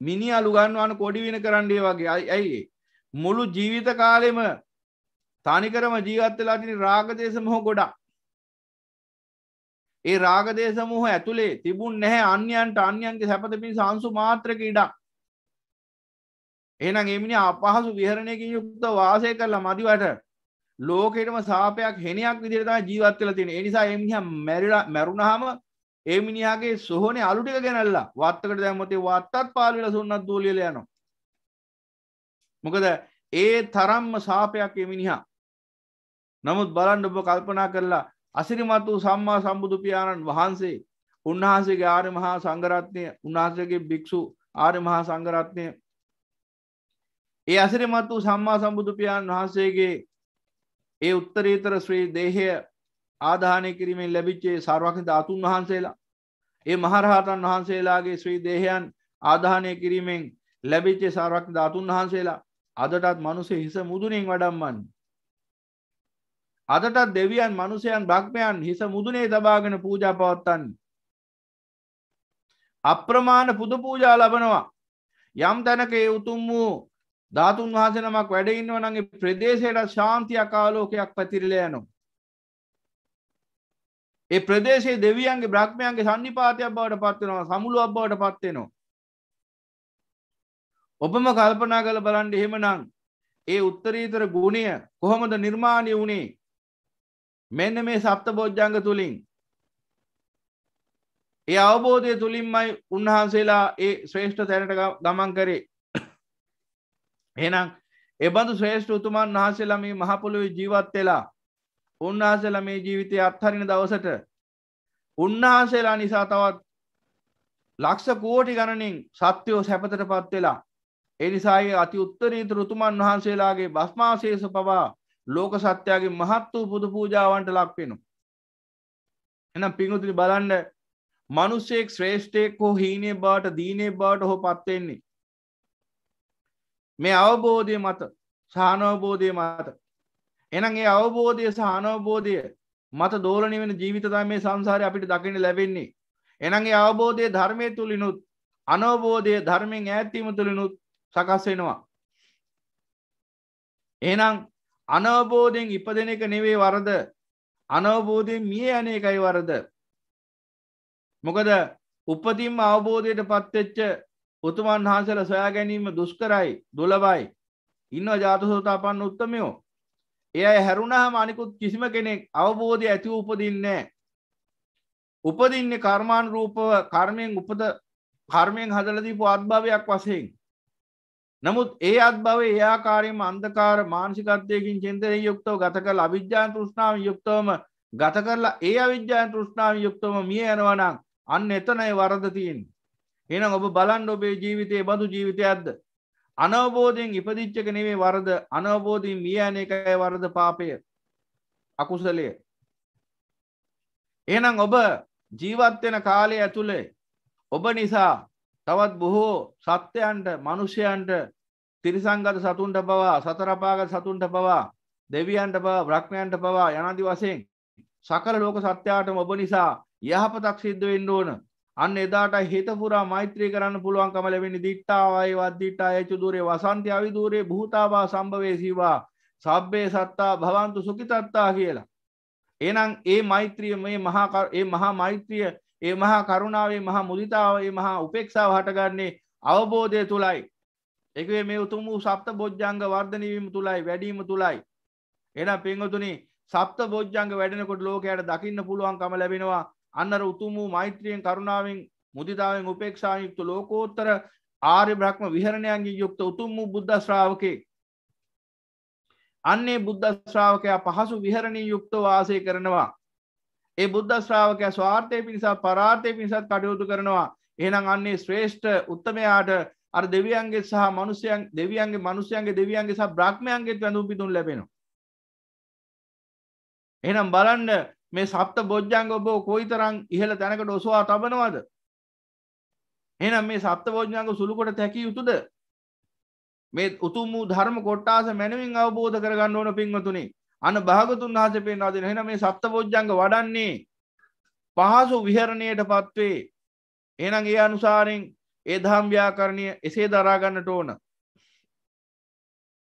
මිනි අලු ගන්නවන කොඩි වෙන කරන්නේ වගේ. ඇයි මුළු ජීවිත කාලෙම තනිකරම ජීවත් වෙලා තියෙන රාගදේශ මොහ ගොඩක්. ඒ රාගදේශ මොහ ඇතුලේ තිබුණ නැහැ අන්‍යයන්ට අන්‍යයන්ගේ සැපත පිණිස අංශු මාත්‍රක ඉඩක්. එහෙනම් ඒ මිනිහා අපහසු විහරණයකින් යුක්ත වාසය කරලා මදිවට ලෝකෙටම සාපයක් හෙනයක් විදිහට තමයි ජීවත් වෙලා තියෙන්නේ. ඒ නිසා ඒ මිනිහා මැරිලා මැරුණාම ඒ මිනිහාගේ සොහොනේ අලු ටික ගෙනල්ලා වත්තකට දැම්මොත් ඒ වත්තත් පාළු වෙලා සුන්නත් දූලියලා යනවා. මොකද ඒ තරම්ම සාපයක් ඒ මිනිහා නමුත් බලන්න ඔබ කල්පනා කරලා අසිරිමත් වූ සම්මා සම්බුදු පියාණන් වහන්සේ උන්වහන්සේගේ ආර්ය මහා සංඝරත්නය උන්වහන්සේගේ භික්ෂු ආර්ය මහා සංඝරත්නය ඒ අසිරිමත් වූ සම්මා සම්බුදු පියාණන් වහන්සේගේ ඒ උත්තරීතර ශ්‍රී දේහය ආදානය කිරීමෙන් ලැබිච්චේ සර්වඥ ධාතුන් වහන්සේලා ඒ මහරහතන් වහන්සේලාගේ ශ්‍රී දේහයන් ආදානය කිරීමෙන් ලැබිච්චේ සර්වඥ ධාතුන් වහන්සේලා අදටත් මනුසේ හිස මුදුනින් වඩම්මන් අදටත් දෙවියන් මනුසයන් බ්‍රහ්මයන් හිස මුදුනේ තබාගෙන පූජා පවත්තන්න අප්‍රමාණ පුද පූජා ලබනවා යම් තැනක ඒ උතුම් වූ ධාතුන් වහස නමක් වැඩඉන්නව නගේ ප්‍රදේශයට ශාන්තිය කාලෝකයක් පැතිරිල යනවා. ඒ ප්‍රදේශයේ දෙවියන්ගේ බ්‍රහ්මයන්ගේ සන්නිපාතයක් බවට පත්වෙනවා සමුළුවක් බවට පත්වෙනවා. ඔබම කල්පනා කළ බලන්ඩ එහෙමනං ඒ උත්තරීතර ගුණය කොහොමද නිර්මාණය වුණේ මෙන්න මේ සප්ත බෝජ්ජංග තුළින් ඒ අවබෝධය තුළින්මයි උන්වහන්සේලා ඒ ශ්‍රේෂ්ඨ තැනට ගමන් කරේ. එහෙනම් එබඳු ශ්‍රේෂ්ඨ උතුමන් වහන්සේලා මේ මහ පොළොවේ ජීවත් වෙලා උන්වහන්සේලා මේ ජීවිතය අත්හරින දවසට උන්වහන්සේලා නිසා තවත් ලක්ෂ කෝටි ගණනින් සත්‍යෝ සැපතට පත් වෙලා ඒ නිසායේ අති උත්තරීතර උතුමන් වහන්සේලාගේ භස්මාශේෂ පවා ලෝක සත්‍යයාගේ මහත් වූ පුද පූජාවන්ට ලක් වෙනවා. එහෙනම් පින්වතුනි බලන්න මිනිසෙක් ශ්‍රේෂ්ඨයෙක් හෝ හීනේ බවට දීනේ බවට හෝ පත් වෙන්නේ මේ අවබෝධය මත සානවබෝධය මත. එනම් ඒ අවබෝධය සානවබෝධය මත දෝලනය වෙන ජීවිත තමයි මේ සංසාරය අපිට දකින්න ලැබෙන්නේ. එනම් ඒ අවබෝධය ධර්මය තුලිනුත් අනවබෝධය ධර්මයෙන් ඈත්වීම තුලිනුත් සකස් වෙනවා. එහෙනම් අනවබෝධයෙන් ඉපදෙන එක නෙවෙයි වරද? අනවබෝධයෙන් මිය යන එකයි වරද? මොකද උපතින්ම අවබෝධයට පත්වෙච්ච උතුමන් වහන්සේල සොයා ගැනීම දුෂ්කරයි දුලබයි. ඉන්න ජාතසෝතාපන්න උත්තමයෝ එය හැරුණහම අනිකුත් කිසිම කෙනෙක් අවබෝධය ඇති උපදින්නේ උපදින්නේ කර්මාන් රූපව කර්මයෙන් උපද කර්මයෙන් හදලදීපු අත්භවයක් වසයෙන් නමුත් ඒ අත්භව ඒආකාරයම අන්දකාර මානසිකත්වයකින් චින්තනය යුක්තව ගත කළ අවිද්‍යාන් තෘෂ්ණාව යුක්තවම ගත කරලා ඒ අවිද්‍යාන් තෘෂ්ණාව යුක්තවම මිය යනවනම් අන්න එතනයි වරද තියෙන් එනම් ඔබ බලන්න ඔබේ ජීවිතයේ බඳු ජීවිතයක්ද අනවබෝධයෙන් ඉපදිච්චක නෙවේ වරද අනවබෝධීන් මිය යන එකයි වරද පාපය අකුසලය. එනම් ඔබ ජීවත්වෙන කාලය ඇතුළේ ඔබ නිසා තවත් බොහෝ සත්‍යයන්ට මනුෂ්‍යයන්ට තිරිසංගත සතුන්ට පවා සතරපාගත් සතුන්ට පවා දෙවියන්ට පවා බ්‍රහ්මයන්ට පවා යනදි වසයෙන් සකල ලෝක සත්‍යයාටම ඔබ නිසා යහපතක් සිද්ධ වෙන්න ඕන අන්න එදාට හිතපුරා මෛත්‍රී කරන්න පුළුවන්කම ලැබෙන දිට්ටාවයි වද්දිට්ටා යචුදුරේ වසන්ති අවිදූරේ භූතාවා සම්භවේ සීවා සබ්බේ සත්තා භවන්තු සුඛිතත්තා කියලා. එහෙනම් ඒ මෛත්‍රිය මේ මහා ඒ මහා මෛත්‍රිය ඒ මහා කරුණාවේ මහා මුදිතාව ඒ මහා උපේක්ෂාව හටගන්නේ අවබෝධය තුලයි. ඒකේ මේ උතුම් වූ සප්ත බොජ්ජංග වර්ධනය වීම තුලයි වැඩිම තුලයි. එහෙනම් පින්වතුනි සප්ත බොජ්ජංග වැඩෙනකොට ලෝකයට දකින්න පුළුවන්කම ලැබෙනවා අන්නර උතුම් වූ මෛත්‍රියෙන් කරුණාවෙන් මුදිතාවෙන් උපේක්ෂාවෙන් යුක්ත ලෝකෝත්තර ආර්ය බ්‍රහ්ම විහරණයන්ගෙන් යුක්ත උතුම් වූ බුද්ධ ශ්‍රාවකේ අන්නේ බුද්ධ ශ්‍රාවකයා පහසු විහරණින් යුක්තව වාසය කරනවා ඒ බුද්ධ ශ්‍රාවකයා ස්වාර්ථය පිණිස පරාර්ථය පිණිසත් කටයුතු කරනවා. එහෙනම් අන්නේ ශ්‍රේෂ්ඨ උත්තමයාට අර දෙවියන්ගේ සහ මනුෂ්‍යයන් දෙවියන්ගේ මනුෂ්‍යයන්ගේ දෙවියන්ගේ සහ බ්‍රහ්මයන්ගේත් වැඳුම් පිදුම් ලැබෙනවා. එහෙනම් බලන්න මේ සප්ත බොජ්ජංග ඔබ කොයි තරම් ඉහළ තැනකට ඔසවා තබනවද? එහෙනම් මේ සප්ත බොජ්ජංග සුළුකොට තැකිය යුතුද? මේ උතුම් වූ ධර්ම කොට්ටාස මැනවින් අවබෝධ කරගන්න ඕන පින්වතුනි. අන භාගතුන් වහන්සේ පෙන්වා දෙන එහෙනම් මේ සප්ත බොජ්ජංග වඩන්නේ පහසු විහරණයට පත්වේ එහෙනම් ඒ අනුසාරයෙන් ඒ ධම් ව්‍යාකරණය එසේ දරා ගන්නට ඕන.